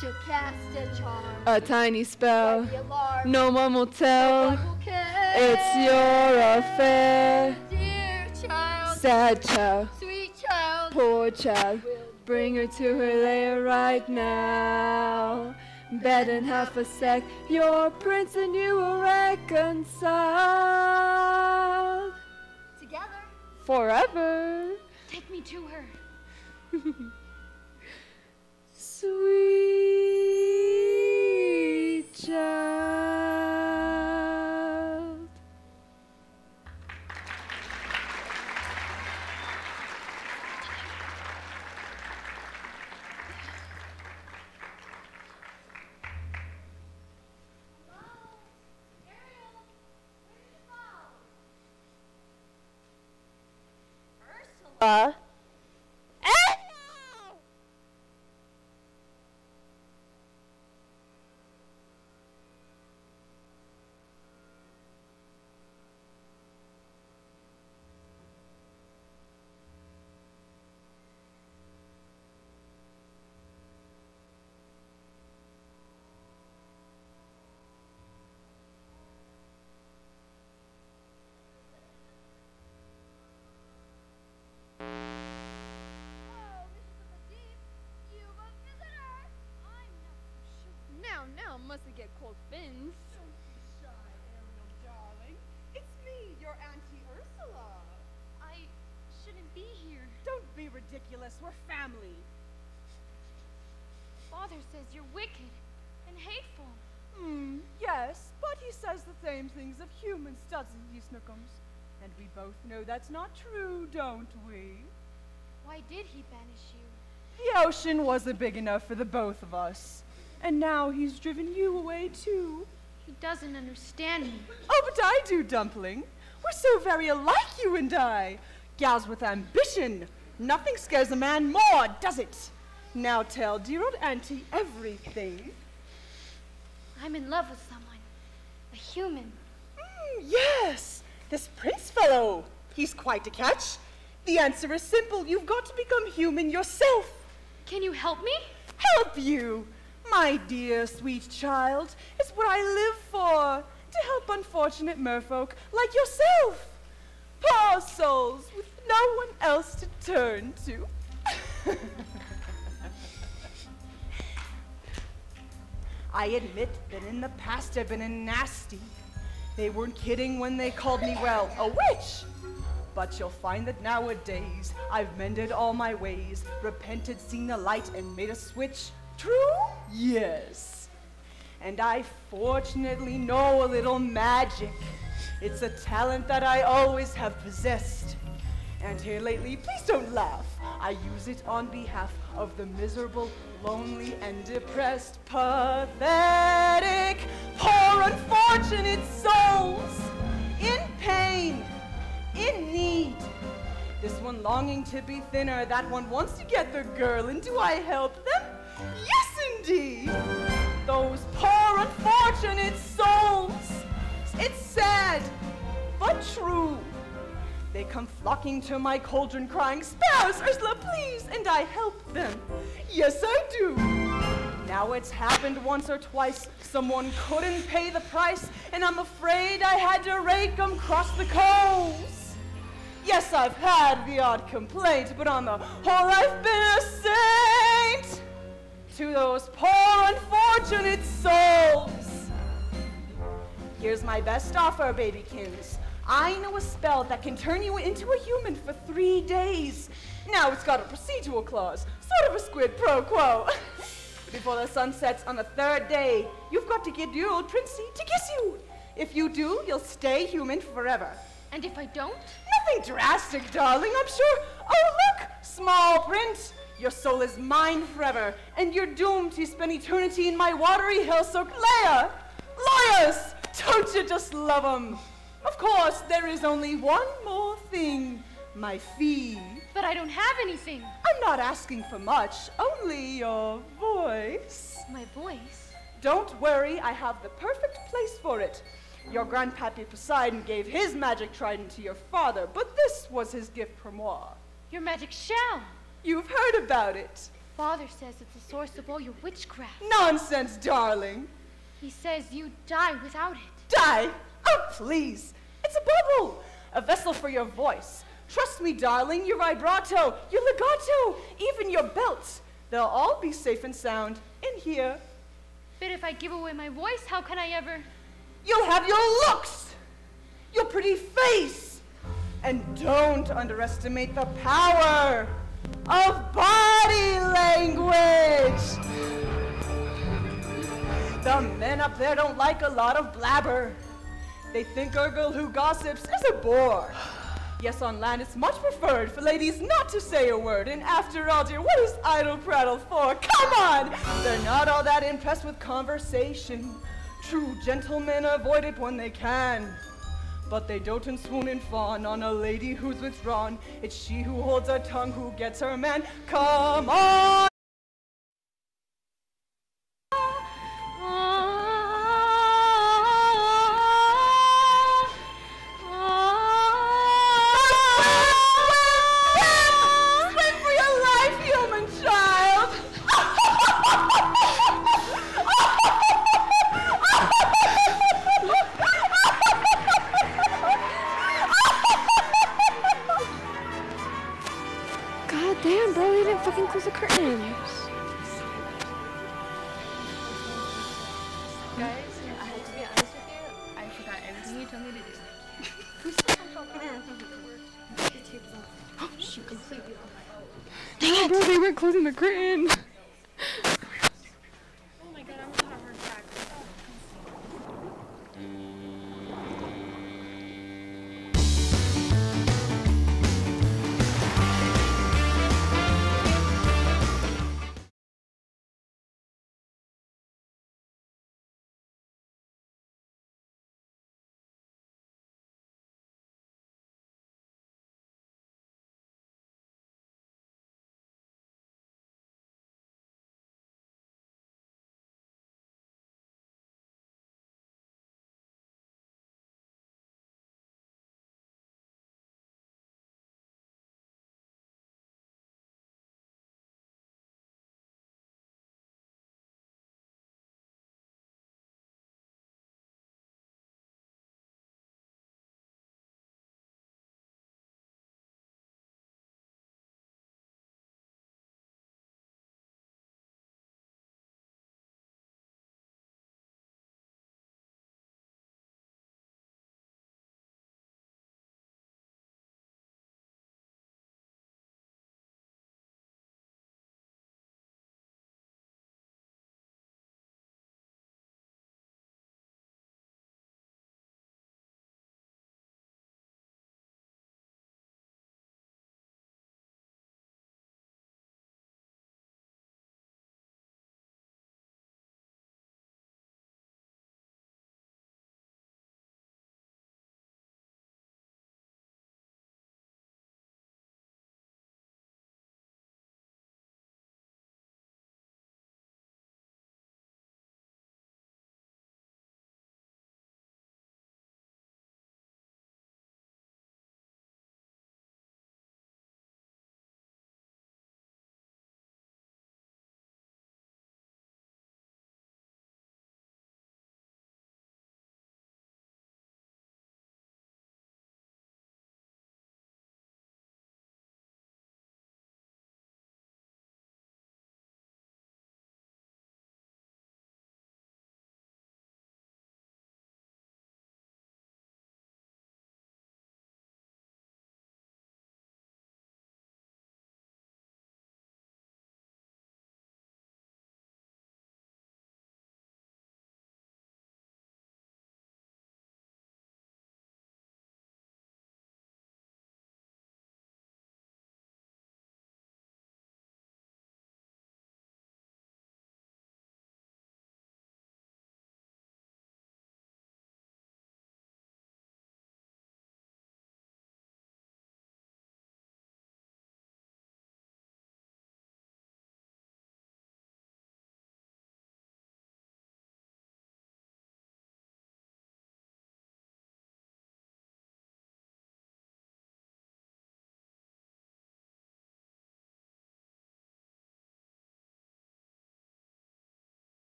Speaker 11: She'll cast a charm.
Speaker 9: A tiny spell. No one will tell.
Speaker 11: One will care.
Speaker 9: It's your affair. Sad child.
Speaker 11: Sweet child.
Speaker 9: Poor child. Bring her to her lair right now. Bed in half a sec, your prince and you will reconcile.
Speaker 11: Together.
Speaker 9: Forever.
Speaker 1: Take me to her. [laughs]
Speaker 9: Sweet child.
Speaker 6: Uh,
Speaker 1: says you're wicked and hateful.
Speaker 14: Hmm, yes, but he says the same things of humans, doesn't he, Snookums? And we both know that's not true, don't we?
Speaker 1: Why did he banish you?
Speaker 14: The ocean wasn't big enough for the both of us. And now he's driven you away, too.
Speaker 1: He doesn't understand me.
Speaker 14: Oh, but I do, Dumpling. We're so very alike, you and I. Gals with ambition. Nothing scares a man more, does it? Now tell dear old Auntie everything.
Speaker 1: I'm in love with someone. A human.
Speaker 14: Mm, yes, this prince fellow. He's quite a catch. The answer is simple. You've got to become human yourself.
Speaker 1: Can you help me?
Speaker 14: Help you? My dear sweet child, it's what I live for. To help unfortunate merfolk like yourself. Poor souls with no one else to turn to. [laughs] I admit that in the past I've been a nasty, They weren't kidding when they called me, well, a witch. But you'll find that nowadays I've mended all my ways, repented, seen the light, and made a switch. True? Yes. And I fortunately know a little magic. It's a talent that I always have possessed. And here lately, please don't laugh. I use it on behalf of the miserable, lonely, and depressed, pathetic, poor, unfortunate souls in pain, in need. This one longing to be thinner, that one wants to get the girl, and do I help them? Yes, indeed. Those poor, unfortunate souls. It's sad, but true. They come flocking to my cauldron crying, us, Ursula, please! And I help them. Yes, I do. Now it's happened once or twice. Someone couldn't pay the price, and I'm afraid I had to rake 'em cross the coals. Yes, I've had the odd complaint, but on the whole, I've been a saint to those poor, unfortunate souls. Here's my best offer, babykins. I know a spell that can turn you into a human for three days. Now it's got a procedural clause, sort of a squid pro quo. [laughs] Before the sun sets on the third day, you've got to get your old princey to kiss you. If you do, you'll stay human forever.
Speaker 10: And if I don't?
Speaker 14: Nothing drastic, darling, I'm sure. Oh, look! Small print! Your soul is mine forever, and you're doomed to spend eternity in my watery hell-soaked lair. Lawyers! Don't you just love 'em? Of course, there is only one more thing. My fee.
Speaker 10: But I don't have anything.
Speaker 14: I'm not asking for much, only your voice.
Speaker 10: My voice?
Speaker 14: Don't worry, I have the perfect place for it. Your grandpappy Poseidon gave his magic trident to your father, but this was his gift for moi.
Speaker 10: Your magic shell.
Speaker 14: You've heard about it.
Speaker 10: Father says it's the source of all your witchcraft.
Speaker 14: Nonsense, darling.
Speaker 10: He says you'd die without it.
Speaker 14: Die? Oh, please. It's a bubble, a vessel for your voice. Trust me, darling, your vibrato, your legato, even your belts. They'll all be safe and sound in here.
Speaker 10: But if I give away my voice, how can I ever?
Speaker 14: You'll have your looks, your pretty face. And don't underestimate the power of body language. The men up there don't like a lot of blabber. They think a girl who gossips is a bore. Yes, on land it's much preferred for ladies not to say a word. And after all, dear, what is idle prattle for? Come on! They're not all that impressed with conversation. True gentlemen avoid it when they can. But they dote and swoon and fawn on a lady who's withdrawn. It's she who holds her tongue who gets her man. Come on!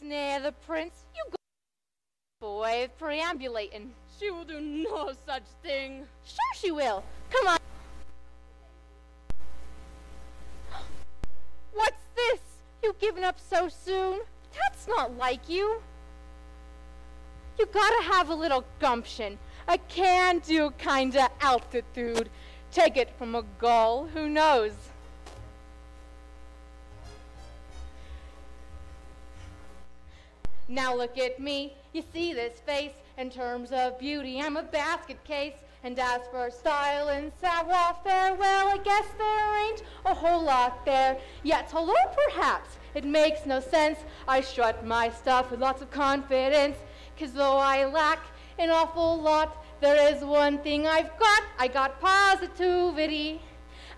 Speaker 7: Snare the prince? You go, boy, perambulating.
Speaker 9: She will do no such thing.
Speaker 7: Sure she will. Come on. [gasps] What's this? You giving up so soon? That's not like you. You gotta have a little gumption, a can-do kinda altitude. Take it from a gull, who knows? Now look at me, you see this face. In terms of beauty, I'm a basket case. And as for style and savoir-faire, well, I guess there ain't a whole lot there. Yet, hello, perhaps, it makes no sense. I strut my stuff with lots of confidence. Cause though I lack an awful lot, there is one thing I've got. I got positivity.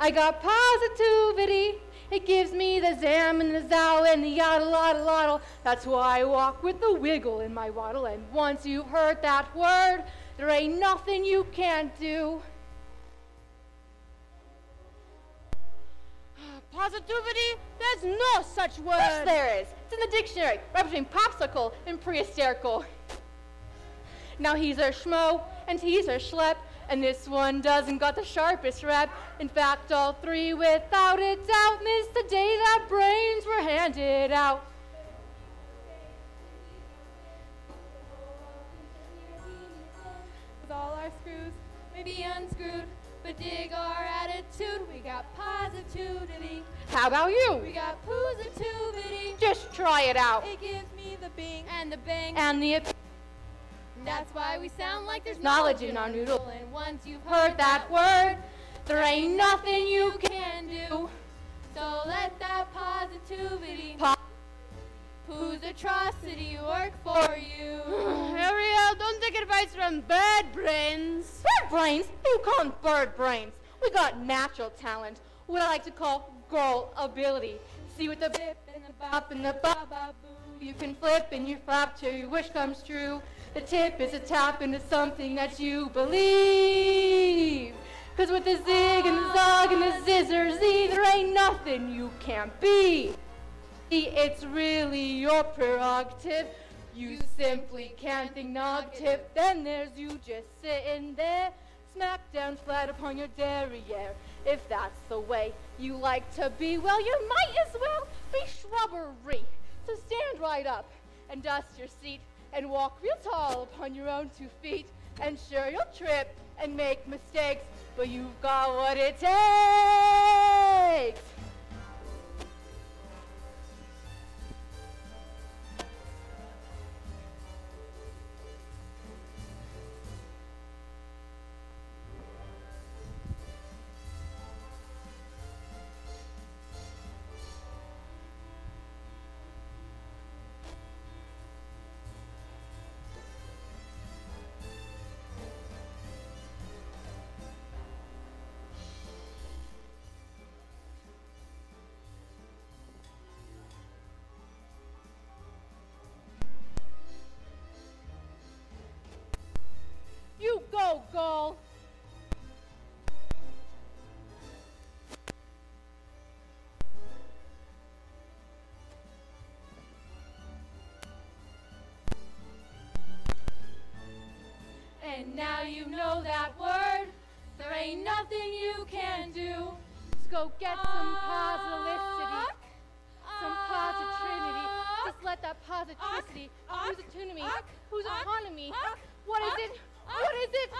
Speaker 7: I got positivity. It gives me the zam and the zow and the yada lada lada. That's why I walk with the wiggle in my waddle. And once you've heard that word, there ain't nothing you can't do.
Speaker 9: Positivity? There's no such word.
Speaker 7: Yes, there is. It's in the dictionary, right between popsicle and prehysterical. Now he's a schmo, and he's a schlep, and this one doesn't got the sharpest rep. In fact, all three, without a doubt, missed the day that brains were handed out.
Speaker 16: With all our screws may be unscrewed, but dig our attitude. We got positivity.
Speaker 7: How about you?
Speaker 16: We got positivity.
Speaker 7: Just try it out.
Speaker 16: It gives me the bing and the bang.
Speaker 7: And the
Speaker 16: That's why we sound like there's
Speaker 7: knowledge in our noodle.
Speaker 16: And once you've
Speaker 7: Heard that word? There ain't nothing you
Speaker 16: can do. So let that positivity,
Speaker 7: Po-
Speaker 16: whose atrocity work for you. [sighs]
Speaker 9: Ariel, don't take advice from bird brains.
Speaker 7: Bird brains? You call them bird brains. We got natural talent, what I like to call girl ability. See with the bip and the bop and the bop bop boo. You can flip and you flap till your wish comes true. The tip is a tap into something that you believe. Cause with the zig and the zog and the zizzer z, there ain't nothing you can't be. See, it's really your prerogative. You simply can't think negative. Then there's you just sitting there, smack down flat upon your derriere. If that's the way you like to be, well, you might as well be shrubbery. So stand right up and dust your seat and walk real tall upon your own two feet. And sure, you'll trip and make mistakes, but you've got what it takes.
Speaker 16: Now you know that word. There ain't nothing you can do.
Speaker 7: Let's go get some positivity, some positivity. Just let that positivity, whose autonomy, whose autonomy, what is it? What is it?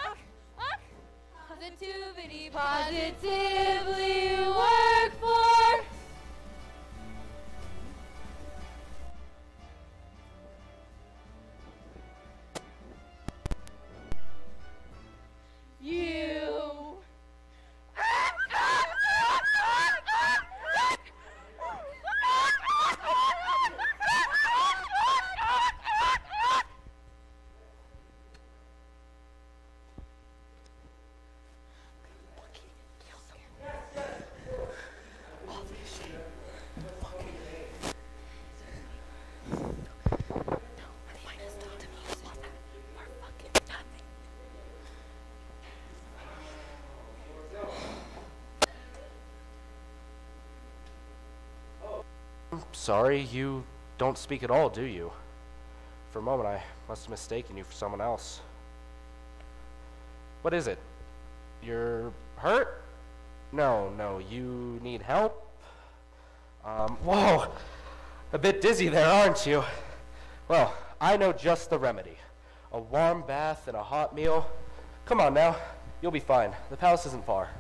Speaker 16: Positivity, positively work
Speaker 2: Sorry, you don't speak at all, do you? For a moment, I must have mistaken you for someone else. What is it? You're hurt? No, no, you need help? Um, whoa! A bit dizzy there, aren't you? Well, I know just the remedy. A warm bath and a hot meal. Come on now, you'll be fine. The palace isn't far.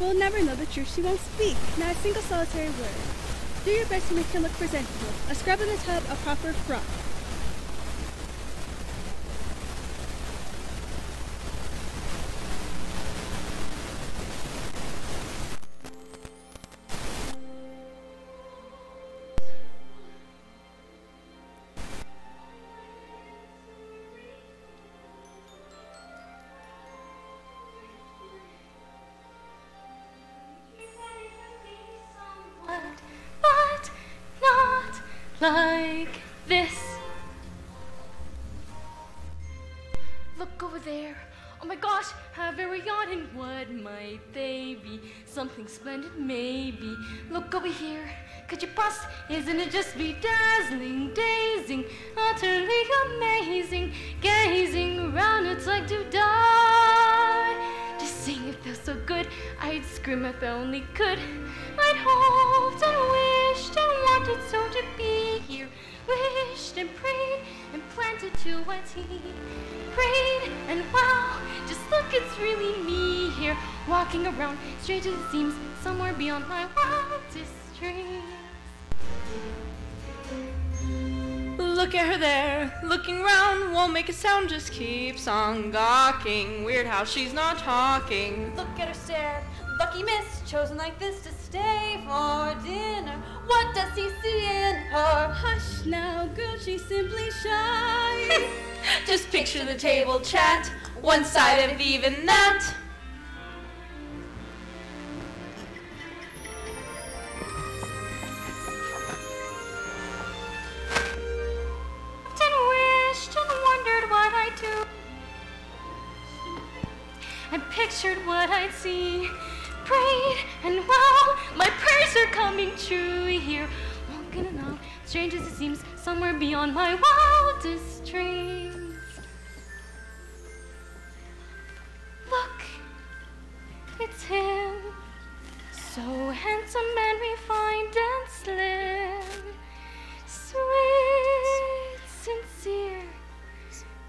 Speaker 19: We'll never know the truth she won't speak, not a single solitary word. Do your best to make her look presentable. A scrub in the tub, a proper frock.
Speaker 1: Splendid, maybe. Look over here. Could you pass? Isn't it just bedazzling, dazing, utterly amazing? Gazing around, it's like to die. To sing, it feels so good. I'd scream if I only could. I'd hoped and wished and wanted so to be here. Wished and prayed and planted to a T. Prayed and wow, just look, it's really me here. Walking around, strange as it seems, somewhere beyond my wildest dreams.
Speaker 20: Look at her there, looking round, won't make a sound, just keeps on gawking. Weird how she's not talking.
Speaker 21: Look at her stare. Lucky miss, chosen like this to stay for dinner. What does he see in her?
Speaker 19: Hush now, girl, she's simply shy. [laughs]
Speaker 20: Just picture the table chat, one side of even that.
Speaker 1: Wondered what I'd do. And pictured what I'd see. Prayed and wow, my prayers are coming true here. Walking around, strange as it seems, somewhere beyond my wildest dreams. Look, it's him. So handsome and refined and slim. Sweet, sincere,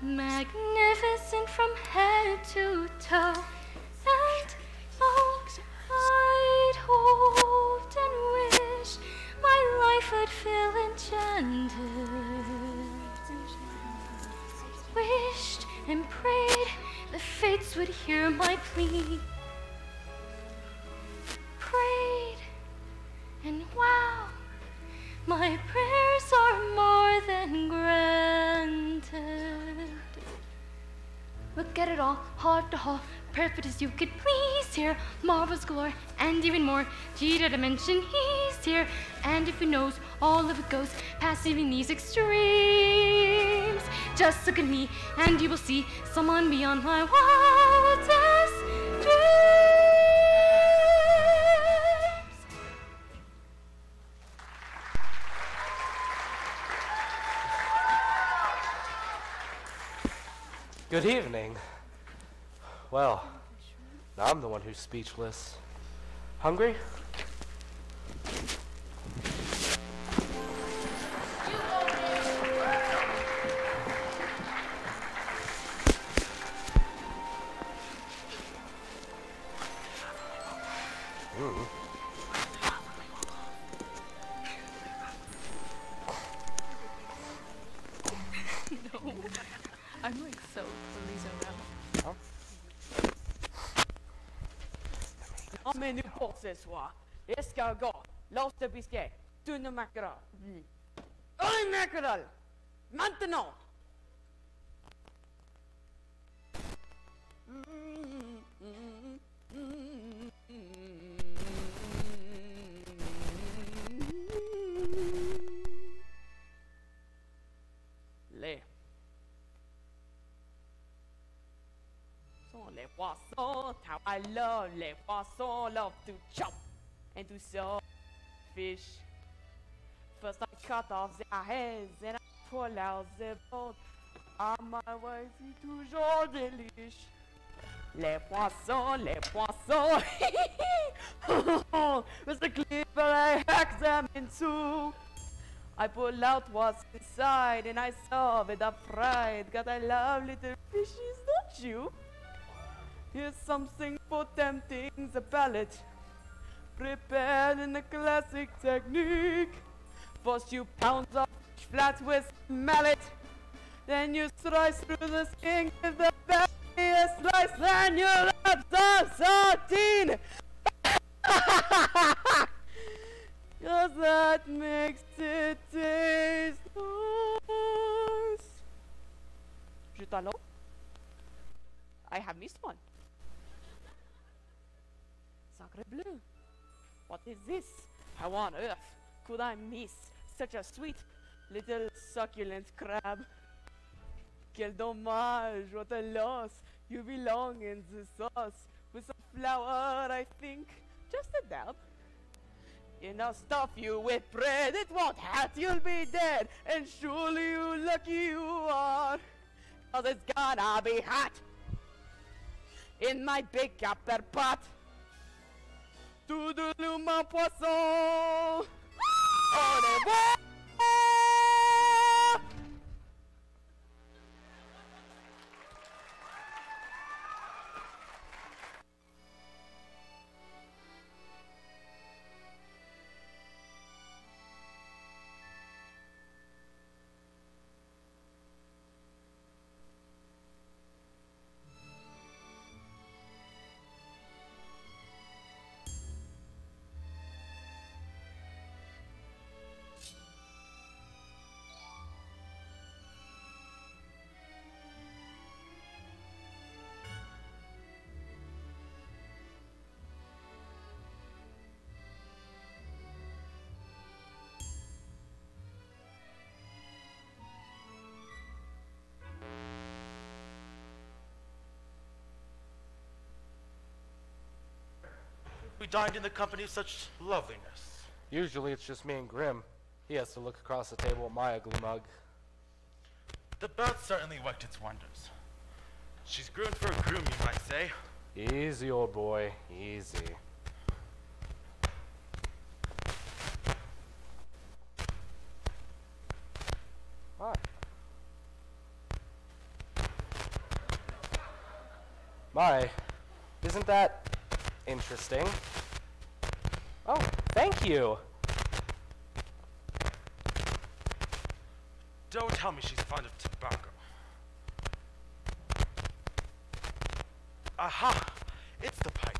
Speaker 1: magnificent from head to toe. And oh, I'd hoped and wished my life would feel enchanted. Wished and prayed the fates would hear my plea. Prayed and wow my prayers are more than granted. Look at it all, heart to heart, perfect as you could please here. Marvel's glory, and even more. G to dimension, he's here. And if he knows, all of it goes past even these extremes. Just look at me, and you will see someone beyond my wildest dreams.
Speaker 2: Good evening. Well, now I'm the one who's speechless. Hungry?
Speaker 22: ce soir. Escargot, l'os de biscuit, tu ne manqueras ni un mackerel. Maintenant! Mmh, mmh, mmh, Poissons, how I love les poissons, love to chop and to serve fish. First I cut off their heads and I pull out their bones. Ah, my wife is toujours delish. Les poissons, les poissons. [laughs] With the clipper I hack them in two. I pull out what's inside and I serve it up fried. Got I love little fishes, don't you? Here's something for tempting the palate. Prepared in the classic technique. First you pound the flat with mallet. Then you slice through the skin with the a slice. Then you wrap the sardine. [laughs] Cause that makes it taste nice. Juste allô? I have missed one. Sacre bleu. What is this? How on earth could I miss such a sweet little succulent crab? Quel dommage, what a loss. You belong in the sauce with some flour, I think. Just a dab. You know, stuff you with bread, it won't hurt, you'll be dead. And surely you lucky you are. Cause it's gonna be hot in my big copper pot. Tout de l'homme en poisson. Ah! On
Speaker 4: est bon. Dined in the company of such loveliness.
Speaker 2: Usually it's just me and Grim. He has to look across the table at my ugly mug.
Speaker 4: The bath certainly worked its wonders. She's groomed for a groom, you might say.
Speaker 2: Easy, old boy. Easy. What? My, isn't that interesting? Thank you.
Speaker 4: Don't tell me she's fond of tobacco. Aha! It's the pipe.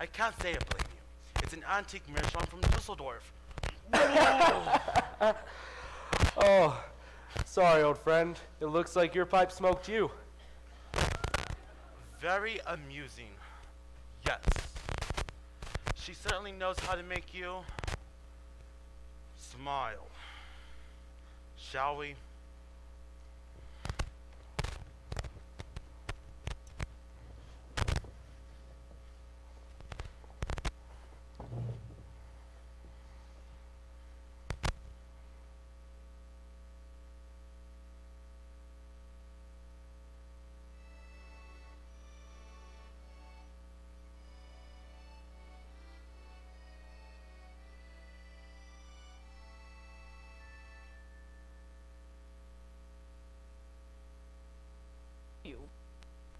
Speaker 4: I can't say I blame you. It's an antique meerschaum from Dusseldorf. [laughs]
Speaker 2: Oh, sorry, old friend. It looks like your pipe smoked you.
Speaker 4: Very amusing. She certainly knows how to make you smile. Shall we?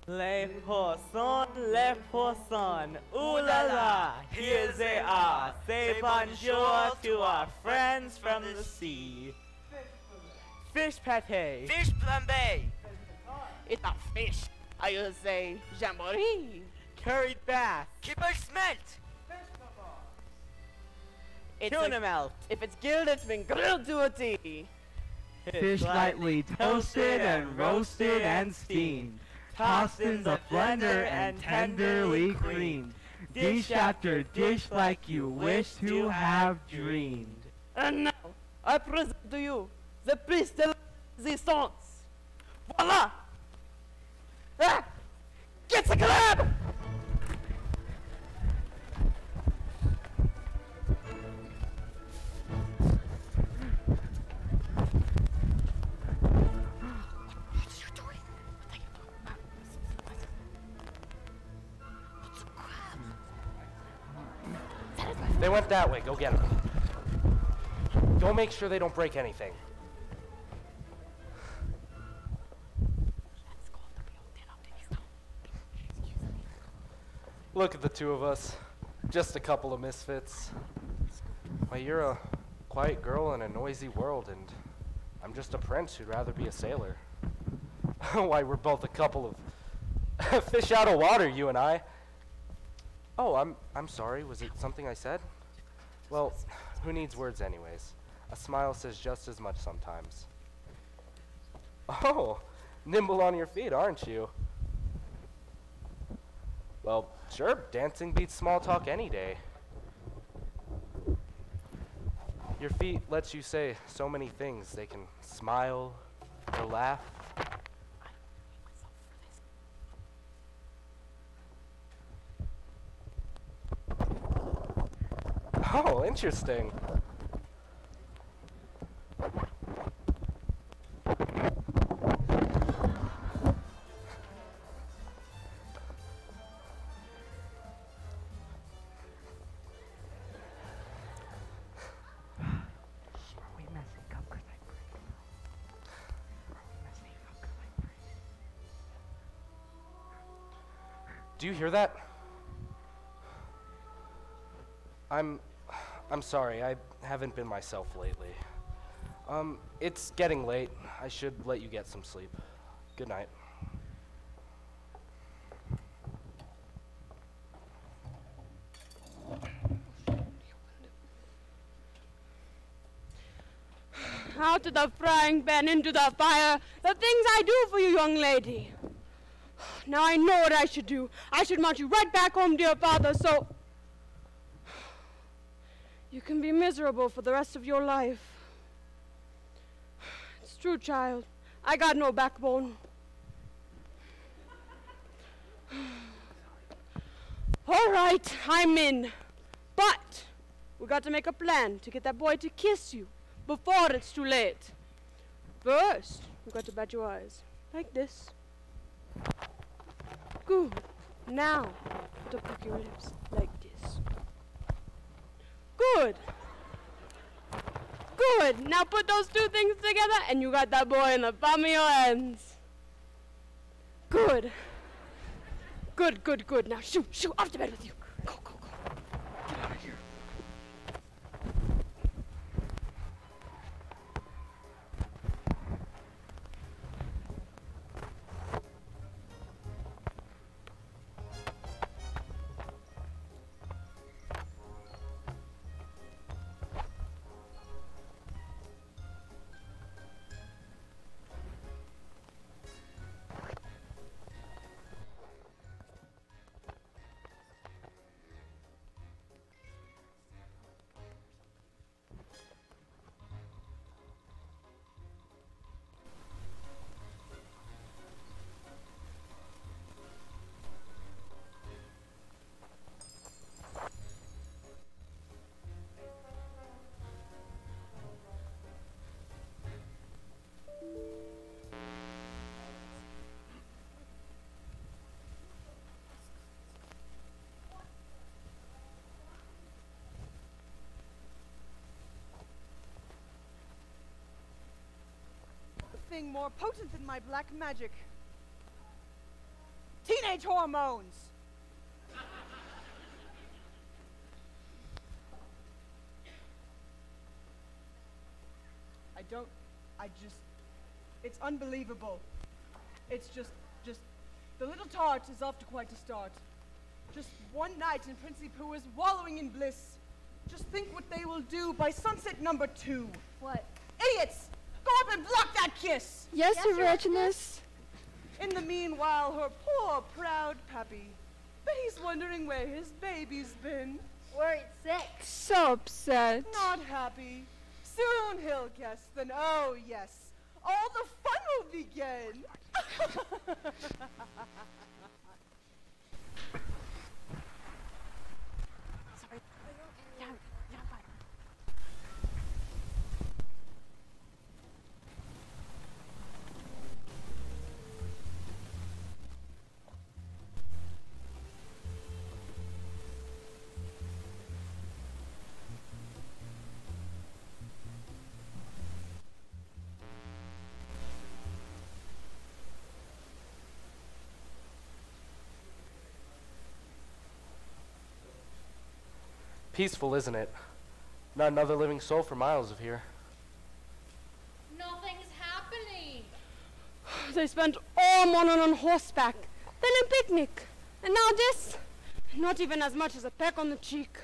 Speaker 23: Les poissons, les poissons, ooh la la, here they are. Say bonjour to our friends from the sea. Fish pate.
Speaker 22: Fish flambe.
Speaker 23: It's a fish. I will say jamboree. Curried bass.
Speaker 22: Kipper smelt.
Speaker 23: It's
Speaker 22: Tuna
Speaker 23: a-
Speaker 22: melt.
Speaker 23: If it's grilled, it's been grilled to a T.
Speaker 3: Fish lightly toasted and roasted and steamed. Tossed in the blender and tenderly creamed. Dish after dish like you wish to have dreamed.
Speaker 23: And now, I present to you the piece de resistance. Voila! Ah! Get the crab!
Speaker 2: Went that way. Go get them. Go make sure they don't break anything. Look at the two of us. Just a couple of misfits. Why, you're a quiet girl in a noisy world, and I'm just a prince who'd rather be a sailor. [laughs] Why, we're both a couple of [laughs] fish out of water, you and I. Oh, I'm I'm sorry. Was it something I said? Well, who needs words anyways? A smile says just as much sometimes. Oh, nimble on your feet, aren't you? Well, sure, dancing beats small talk any day. Your feet lets you say so many things. They can smile or laugh. Oh, interesting. Do you hear that? I'm I'm sorry. I haven't been myself lately. Um, it's getting late. I should let you get some sleep. Good night.
Speaker 9: Out of the frying pan into the fire, the things I do for you, young lady. Now I know what I should do. I should march you right back home to your father so you can be miserable for the rest of your life. It's true, child. I got no backbone. All right, I'm in. But we got to make a plan to get that boy to kiss you before it's too late. First, we got to bat your eyes like this. Good. Now, to puck your lips like this. Good. Good. Now put those two things together and you got that boy in the palm of your hands. Good. Good, good, good. Now shoot, shoot, off to bed with you.
Speaker 14: Anything more potent than my black magic. Teenage hormones! I don't. I just. It's unbelievable. It's just. Just. The little tart is off to quite a start. Just one night and Princely Pooh is wallowing in bliss. Just think what they will do by sunset number two.
Speaker 11: What?
Speaker 14: Idiots! Go up and block that kiss!
Speaker 19: Yes, Your Richness.
Speaker 14: In the meanwhile, her poor, proud pappy. Bet he's wondering where his baby's been.
Speaker 11: Worried sick.
Speaker 19: So upset.
Speaker 14: Not happy. Soon he'll guess, then oh yes, all the fun will begin. [laughs]
Speaker 2: Peaceful, isn't it? Not another living soul for miles of here.
Speaker 10: Nothing's happening. [sighs]
Speaker 9: They spent all morning on horseback, then a picnic, and now this. Not even as much as a peck on the cheek.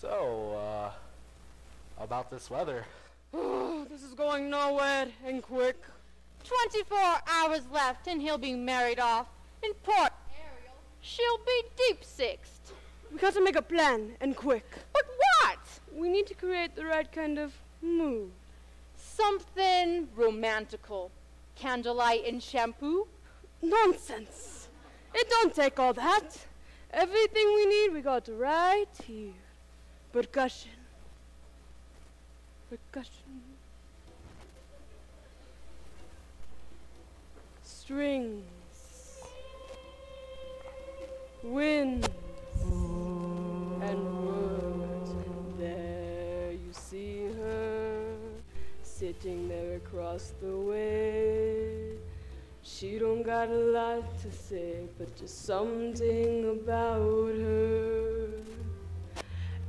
Speaker 2: So, uh, about this weather. [sighs]
Speaker 9: this is going nowhere and quick.
Speaker 7: 24 hours left and he'll be married off. In Port Ariel, she'll be deep sixed.
Speaker 9: We got to make a plan and quick.
Speaker 7: But what?
Speaker 9: We need to create the right kind of mood.
Speaker 7: Something romantical. Candlelight and shampoo?
Speaker 9: Nonsense. It don't take all that. Everything we need we got right here. Percussion. Percussion. Strings. Winds. And. There you see her. Sitting there across the way. She don't got a lot to say, but just something about her.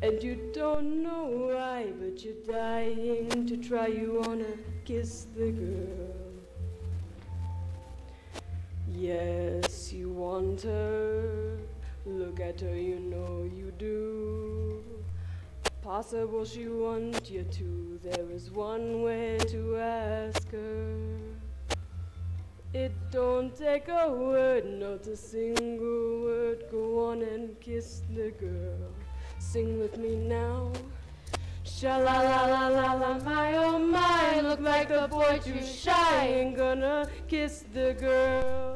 Speaker 9: And you don't know why, but you're dying to try. You wanna kiss the girl. Yes, you want her. Look at her, you know you do. Possible she wants you to. There is one way to ask her. It don't take a word, not a single word. Go on and kiss the girl. Sing with me now. Sha la la la la la, my oh my, look like the boy too shy. Ain't gonna kiss the girl.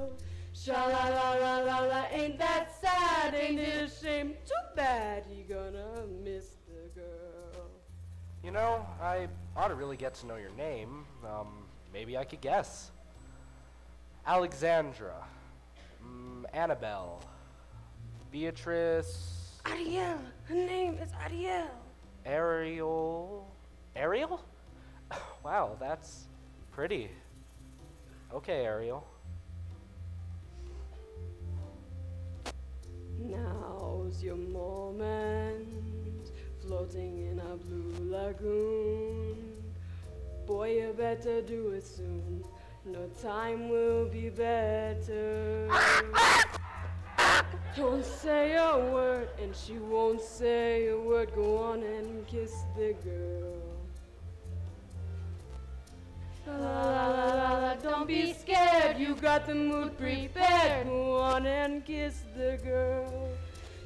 Speaker 9: Sha la la la la la, ain't that sad? Ain't it a shame? Too bad he gonna miss the girl.
Speaker 2: You know, I ought to really get to know your name. Um, maybe I could guess. Alexandra. Mm, Annabelle. Beatrice.
Speaker 9: Ariel, her name is Ariel.
Speaker 2: Ariel. Ariel? [laughs] wow, that's pretty. Okay, Ariel.
Speaker 9: Now's your moment, floating in a blue lagoon. Boy, you better do it soon. No time will be better. Don't say a word, and she won't say a word. Go on and kiss the girl. La la la la la, don't be scared. You got the mood prepared. Go on and kiss the girl.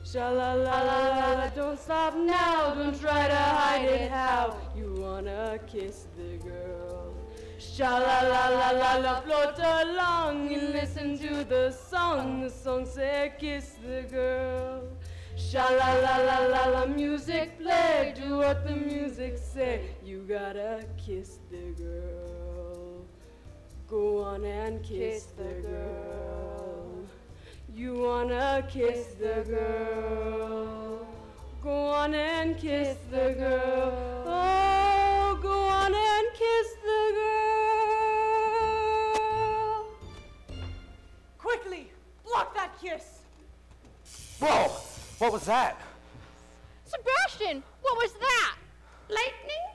Speaker 9: Sha la la la la la, don't stop now. Don't try to hide it how. You wanna kiss the girl. Sha la la la la la, float along and listen to the song. The song say kiss the girl. Sha la la la la la, music play. Do what the music say. You gotta kiss the girl. Go on and kiss the girl. You wanna kiss the girl. Go on and kiss the girl. Oh, go on and kiss the girl. Quickly, block that kiss.
Speaker 2: Whoa, what was that?
Speaker 10: Sebastian, what was that? Lightning?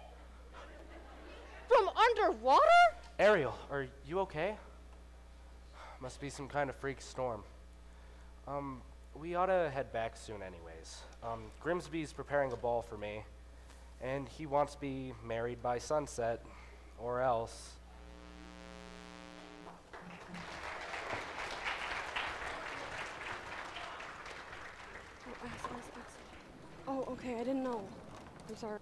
Speaker 10: From underwater?
Speaker 2: Ariel, are you okay? Must be some kind of freak storm. Um, we ought to head back soon, anyways. Um, Grimsby's preparing a ball for me, and he wants to be married by sunset, or else.
Speaker 9: Oh. Oh, okay, I didn't know. I'm sorry.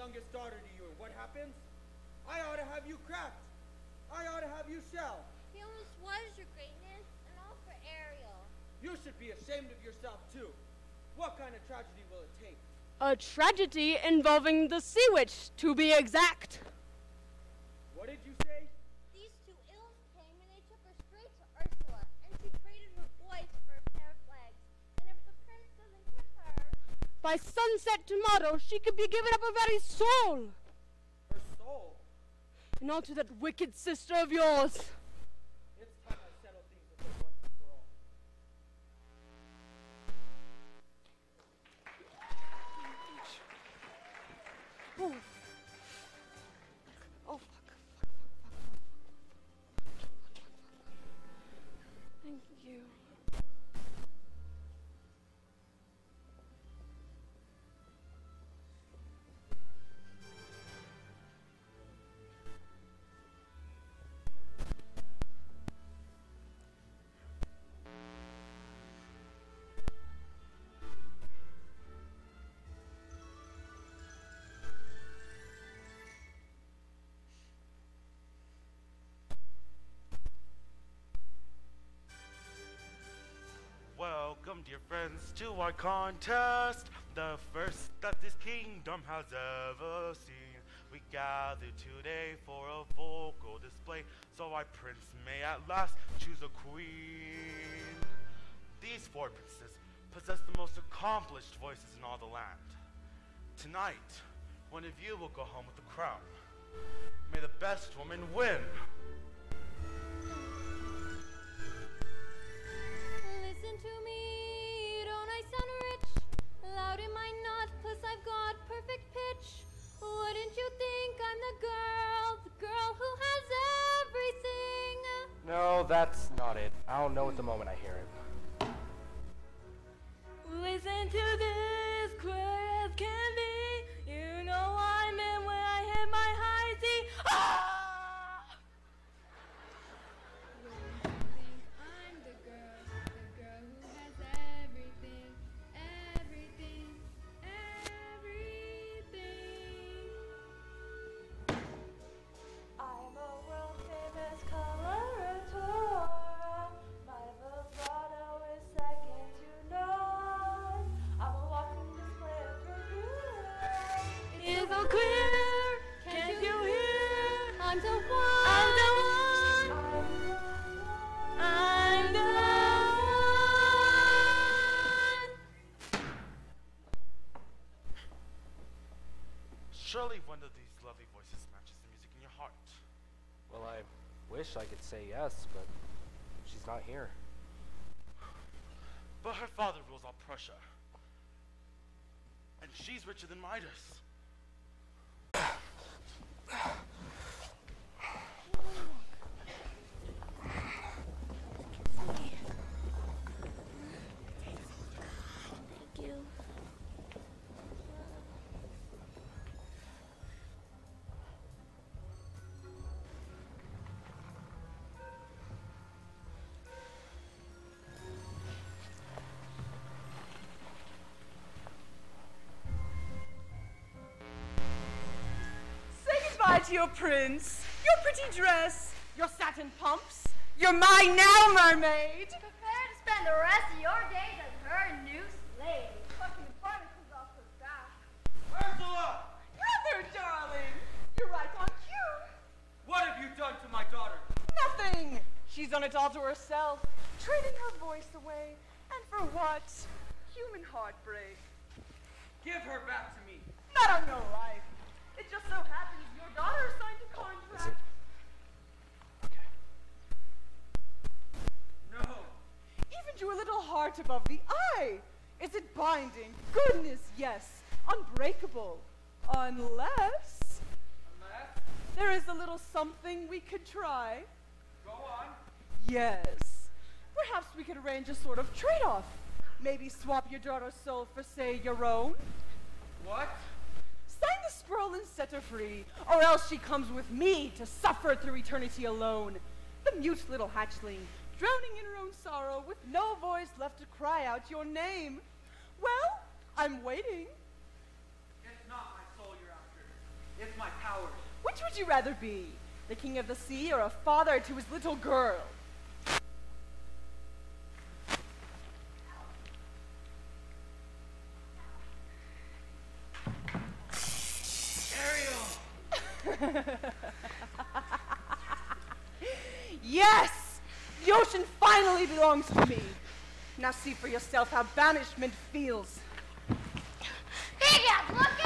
Speaker 8: Youngest daughter to you, and what happens? I ought to have you cracked. I ought to have you shell.
Speaker 11: He almost was, Your Greatness, and all for Ariel.
Speaker 8: You should be ashamed of yourself, too. What kind of tragedy will it take?
Speaker 9: A tragedy involving the sea witch, to be exact.
Speaker 8: What did you say?
Speaker 11: These two ills came and they took her straight to Ursula, and she traded her voice for a pair of legs. And if the prince doesn't kiss her,
Speaker 9: By sunset tomorrow, she could be given up her very soul.
Speaker 8: Her soul?
Speaker 9: And all to that wicked sister of yours.
Speaker 4: Friends, to our contest, the first that this kingdom has ever seen. We gather today for a vocal display, so our prince may at last choose a queen. These four princes possess the most accomplished voices in all the land. Tonight, one of you will go home with the crown. May the best woman win.
Speaker 21: Listen to me, Loud am I not, cause I've got perfect pitch. Wouldn't you think I'm the girl, the girl who has everything?
Speaker 2: No, that's not it. I'll know at the moment I hear it.
Speaker 20: Listen to this, clear as can be.
Speaker 2: Say yes, but she's not here.
Speaker 4: But her father rules all Prussia. And she's richer than Midas.
Speaker 14: Say goodbye your prince. your pretty dress, your satin pumps. You're mine now, mermaid.
Speaker 11: Prepare to spend the rest of your days as her new slave. Fucking barnacles off her back.
Speaker 8: Ursula!
Speaker 14: Brother, darling, you're right on cue.
Speaker 8: What have you done to my daughter?
Speaker 14: Nothing. She's done it all to herself, trading her voice away. And for what? Human heartbreak.
Speaker 8: Give her back to me.
Speaker 14: Not on your life. It just so happens your daughter signed a contract.
Speaker 8: No.
Speaker 14: Even drew a little heart above the eye. Is it binding? Goodness, yes. Unbreakable. Unless.
Speaker 8: Unless?
Speaker 14: There is a little something we could try.
Speaker 8: Go on.
Speaker 14: Yes. Perhaps we could arrange a sort of trade off. Maybe swap your daughter's soul for, say, your own.
Speaker 8: What?
Speaker 14: Sign the scroll and set her free, or else she comes with me to suffer through eternity alone. The mute little hatchling, drowning in her own sorrow, with no voice left to cry out your name. Well, I'm waiting.
Speaker 8: It's not my soul you're after. It's my power.
Speaker 14: Which would you rather be? The king of the sea or a father to his little girl? [laughs] yes! The ocean finally belongs to me. Now see for yourself how banishment feels.
Speaker 11: Idiot, look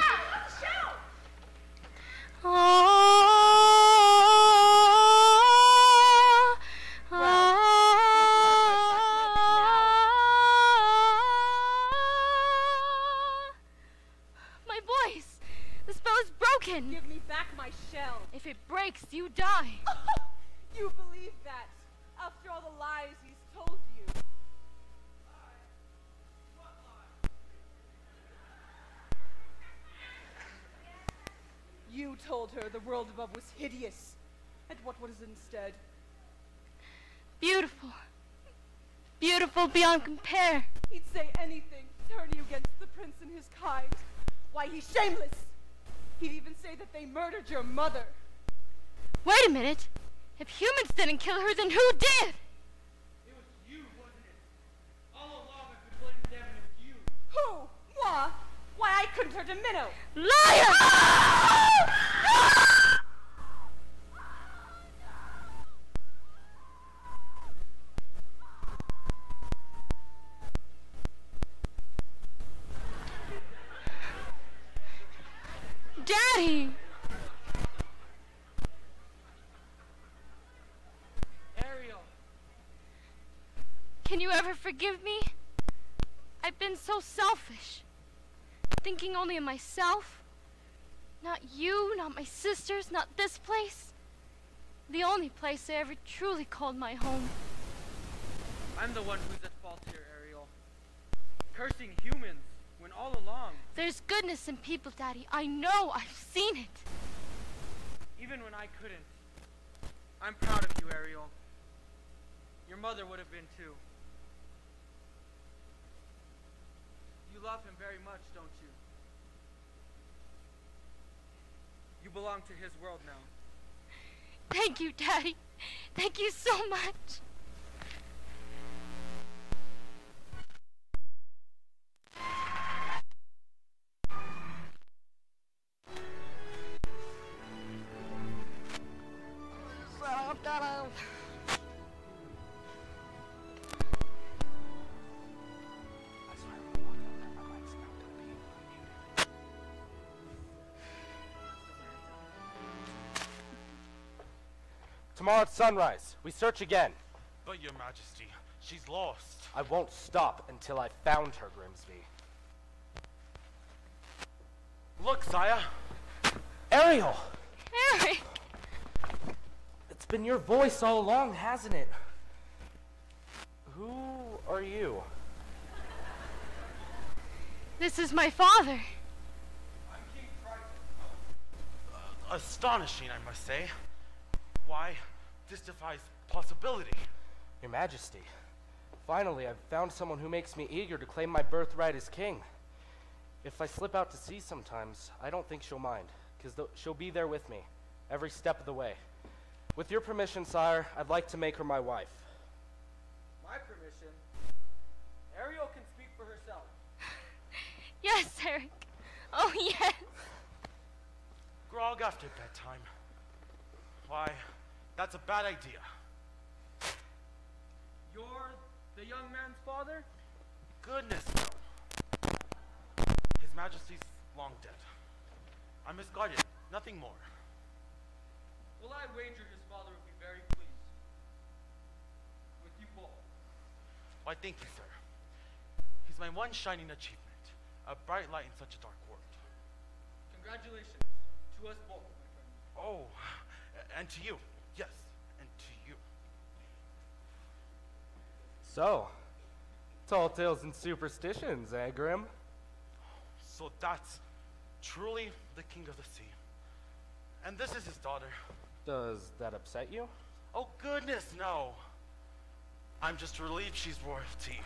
Speaker 14: told her the world above was hideous. And what was instead?
Speaker 1: Beautiful. Beautiful beyond compare.
Speaker 14: He'd say anything to turn you against the prince and his kind. Why, he's shameless. He'd even say that they murdered your mother.
Speaker 1: Wait a minute. If humans didn't kill her, then who did?
Speaker 8: It was you, wasn't it? All along I've been blaming them and it's you.
Speaker 14: Who? Moi? Why, I couldn't hurt a minnow.
Speaker 1: Liar! Daddy!
Speaker 8: Ariel!
Speaker 1: Can you ever forgive me? I've been so selfish. Thinking only of myself. Not you, not my sisters, not this place. The only place I ever truly called my home.
Speaker 8: I'm the one who's at fault here, Ariel. Cursing humans when all along,
Speaker 1: There's goodness in people, Daddy. I know. I've seen it.
Speaker 8: even when I couldn't. I'm proud of you, Ariel. Your mother would have been too. Love him very much, don't you? You belong to his world now.
Speaker 1: Thank you, Daddy. Thank you so much.
Speaker 2: Tomorrow at sunrise, we search again.
Speaker 4: But your majesty, she's lost.
Speaker 2: I won't stop until I found her, Grimsby.
Speaker 4: Look, Saya.
Speaker 2: Ariel!
Speaker 1: Eric!
Speaker 2: It's been your voice all along, hasn't it? Who are you?
Speaker 1: This is my father. I'm King Triton.
Speaker 4: Astonishing, I must say. Why, this defies possibility.
Speaker 2: Your Majesty, finally I've found someone who makes me eager to claim my birthright as king. If I slip out to sea sometimes, I don't think she'll mind, because she'll be there with me, every step of the way. With your permission, sire, I'd like to make her my wife.
Speaker 8: My permission. Ariel can speak for herself. [laughs]
Speaker 21: Yes, Eric. Oh, yes.
Speaker 4: Grog after bedtime. Why, that's a bad idea.
Speaker 8: You're the young man's father?
Speaker 4: Goodness, no. His Majesty's long dead. I'm his guardian, nothing more.
Speaker 8: Well, I wager his father would be very pleased. With you both.
Speaker 4: Why, thank you, sir. He's my one shining achievement, a bright light in such a dark world.
Speaker 8: Congratulations to us both, my friend.
Speaker 4: Oh, and to you, yes, and to you.
Speaker 2: So, tall tales and superstitions, eh, Grim?
Speaker 4: So that's truly the king of the sea. And this is his daughter.
Speaker 2: Does that upset you?
Speaker 4: Oh, goodness, no. I'm just relieved she's royalty.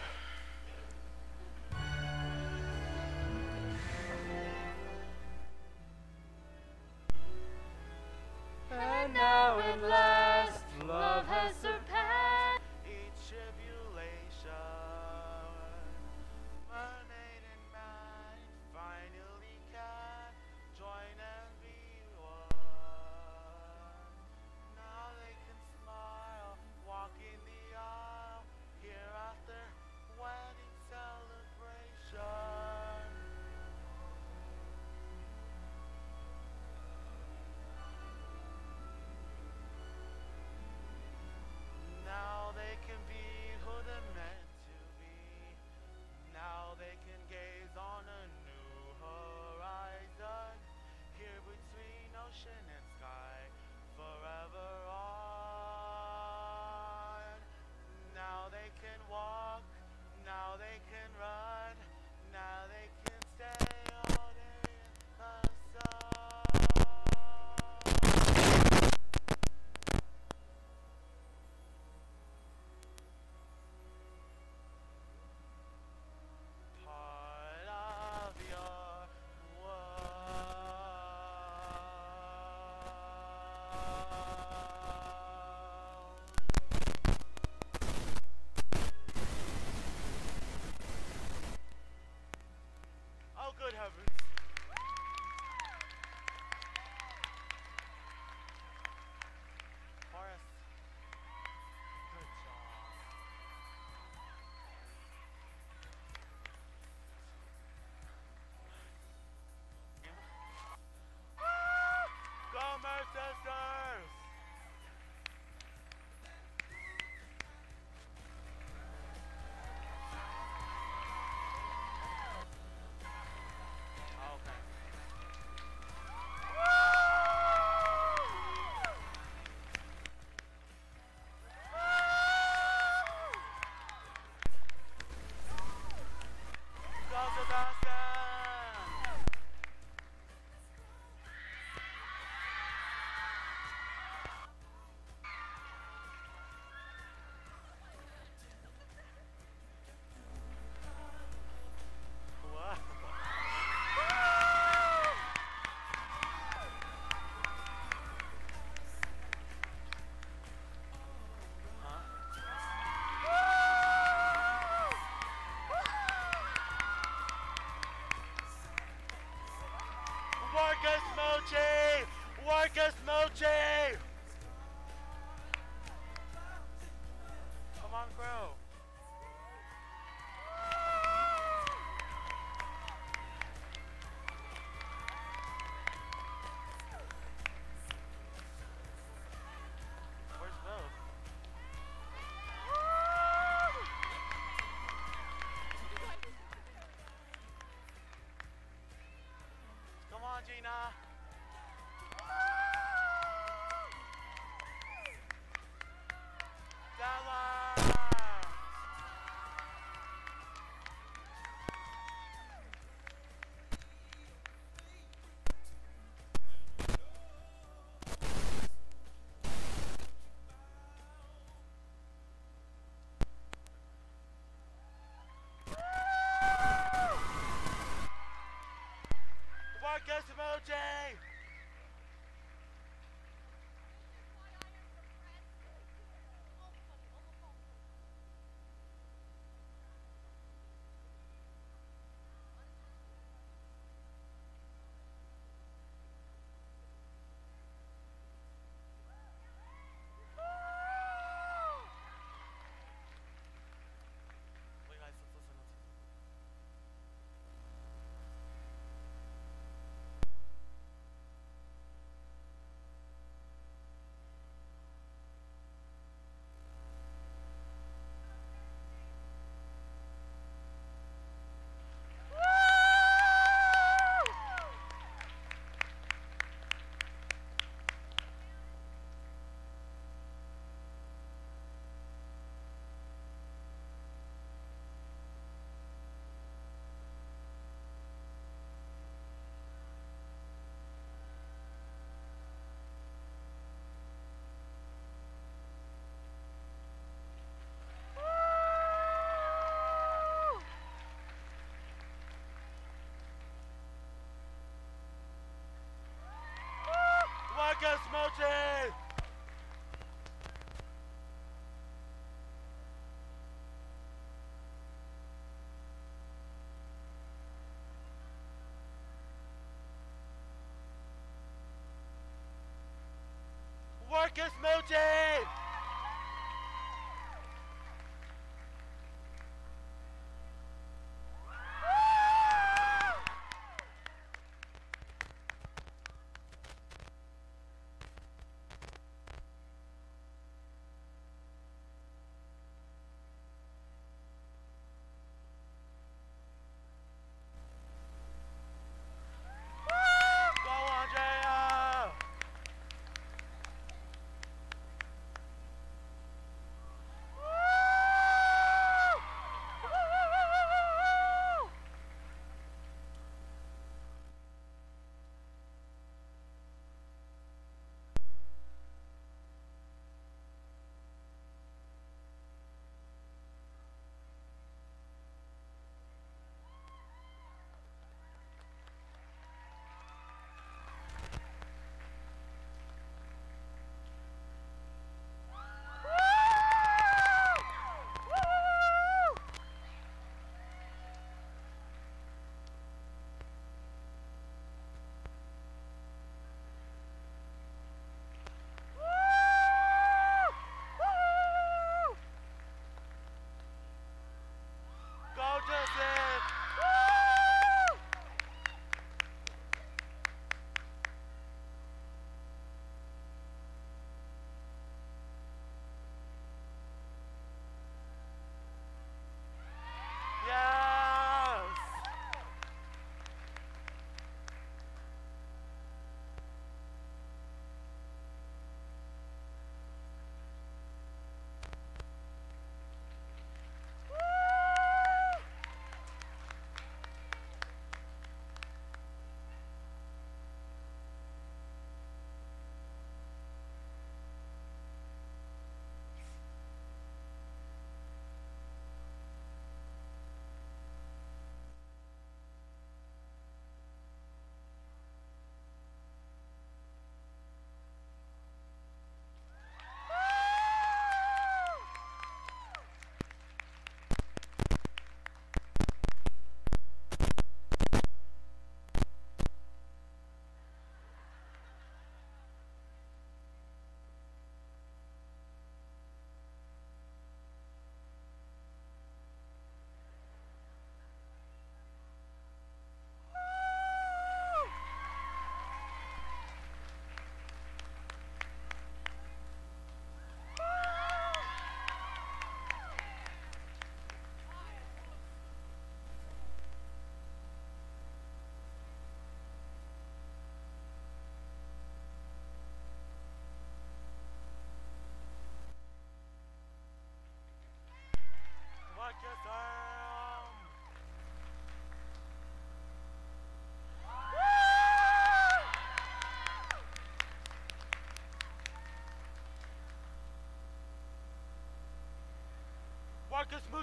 Speaker 4: ください Marcus Mochi! Marcus Mochi! OJ! Mochi! Marcus Mochi! Joseph!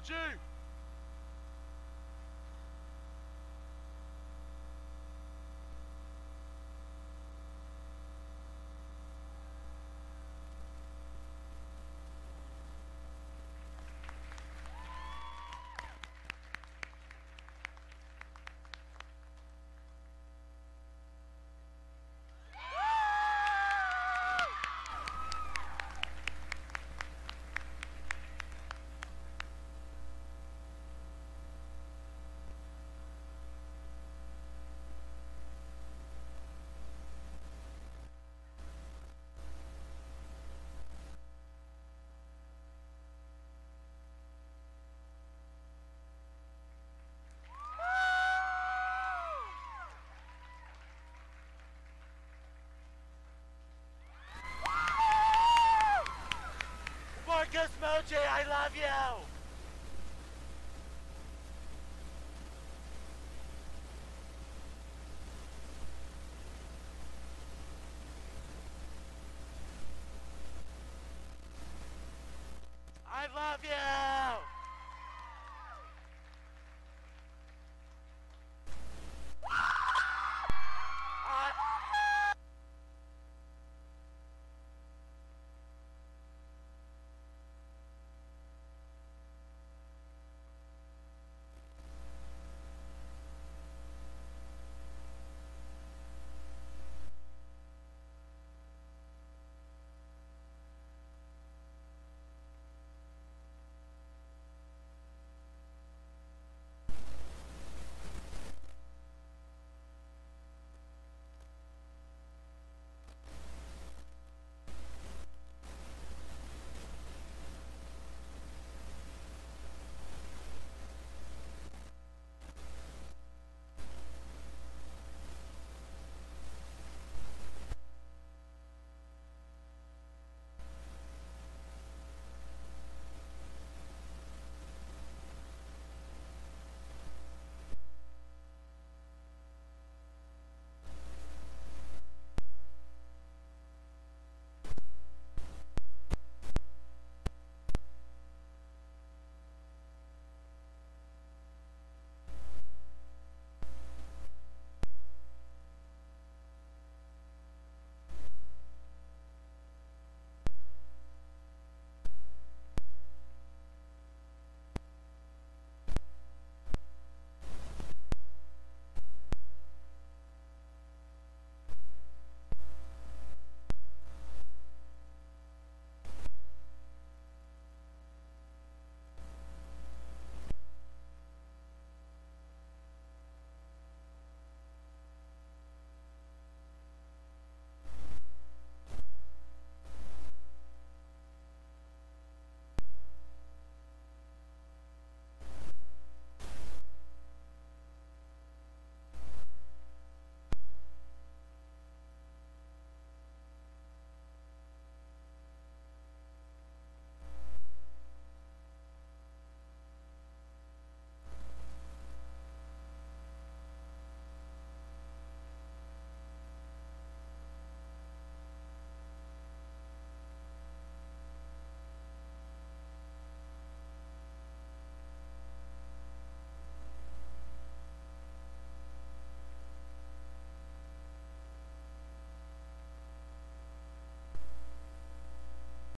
Speaker 4: Marcus Marcus Mochi! I love you!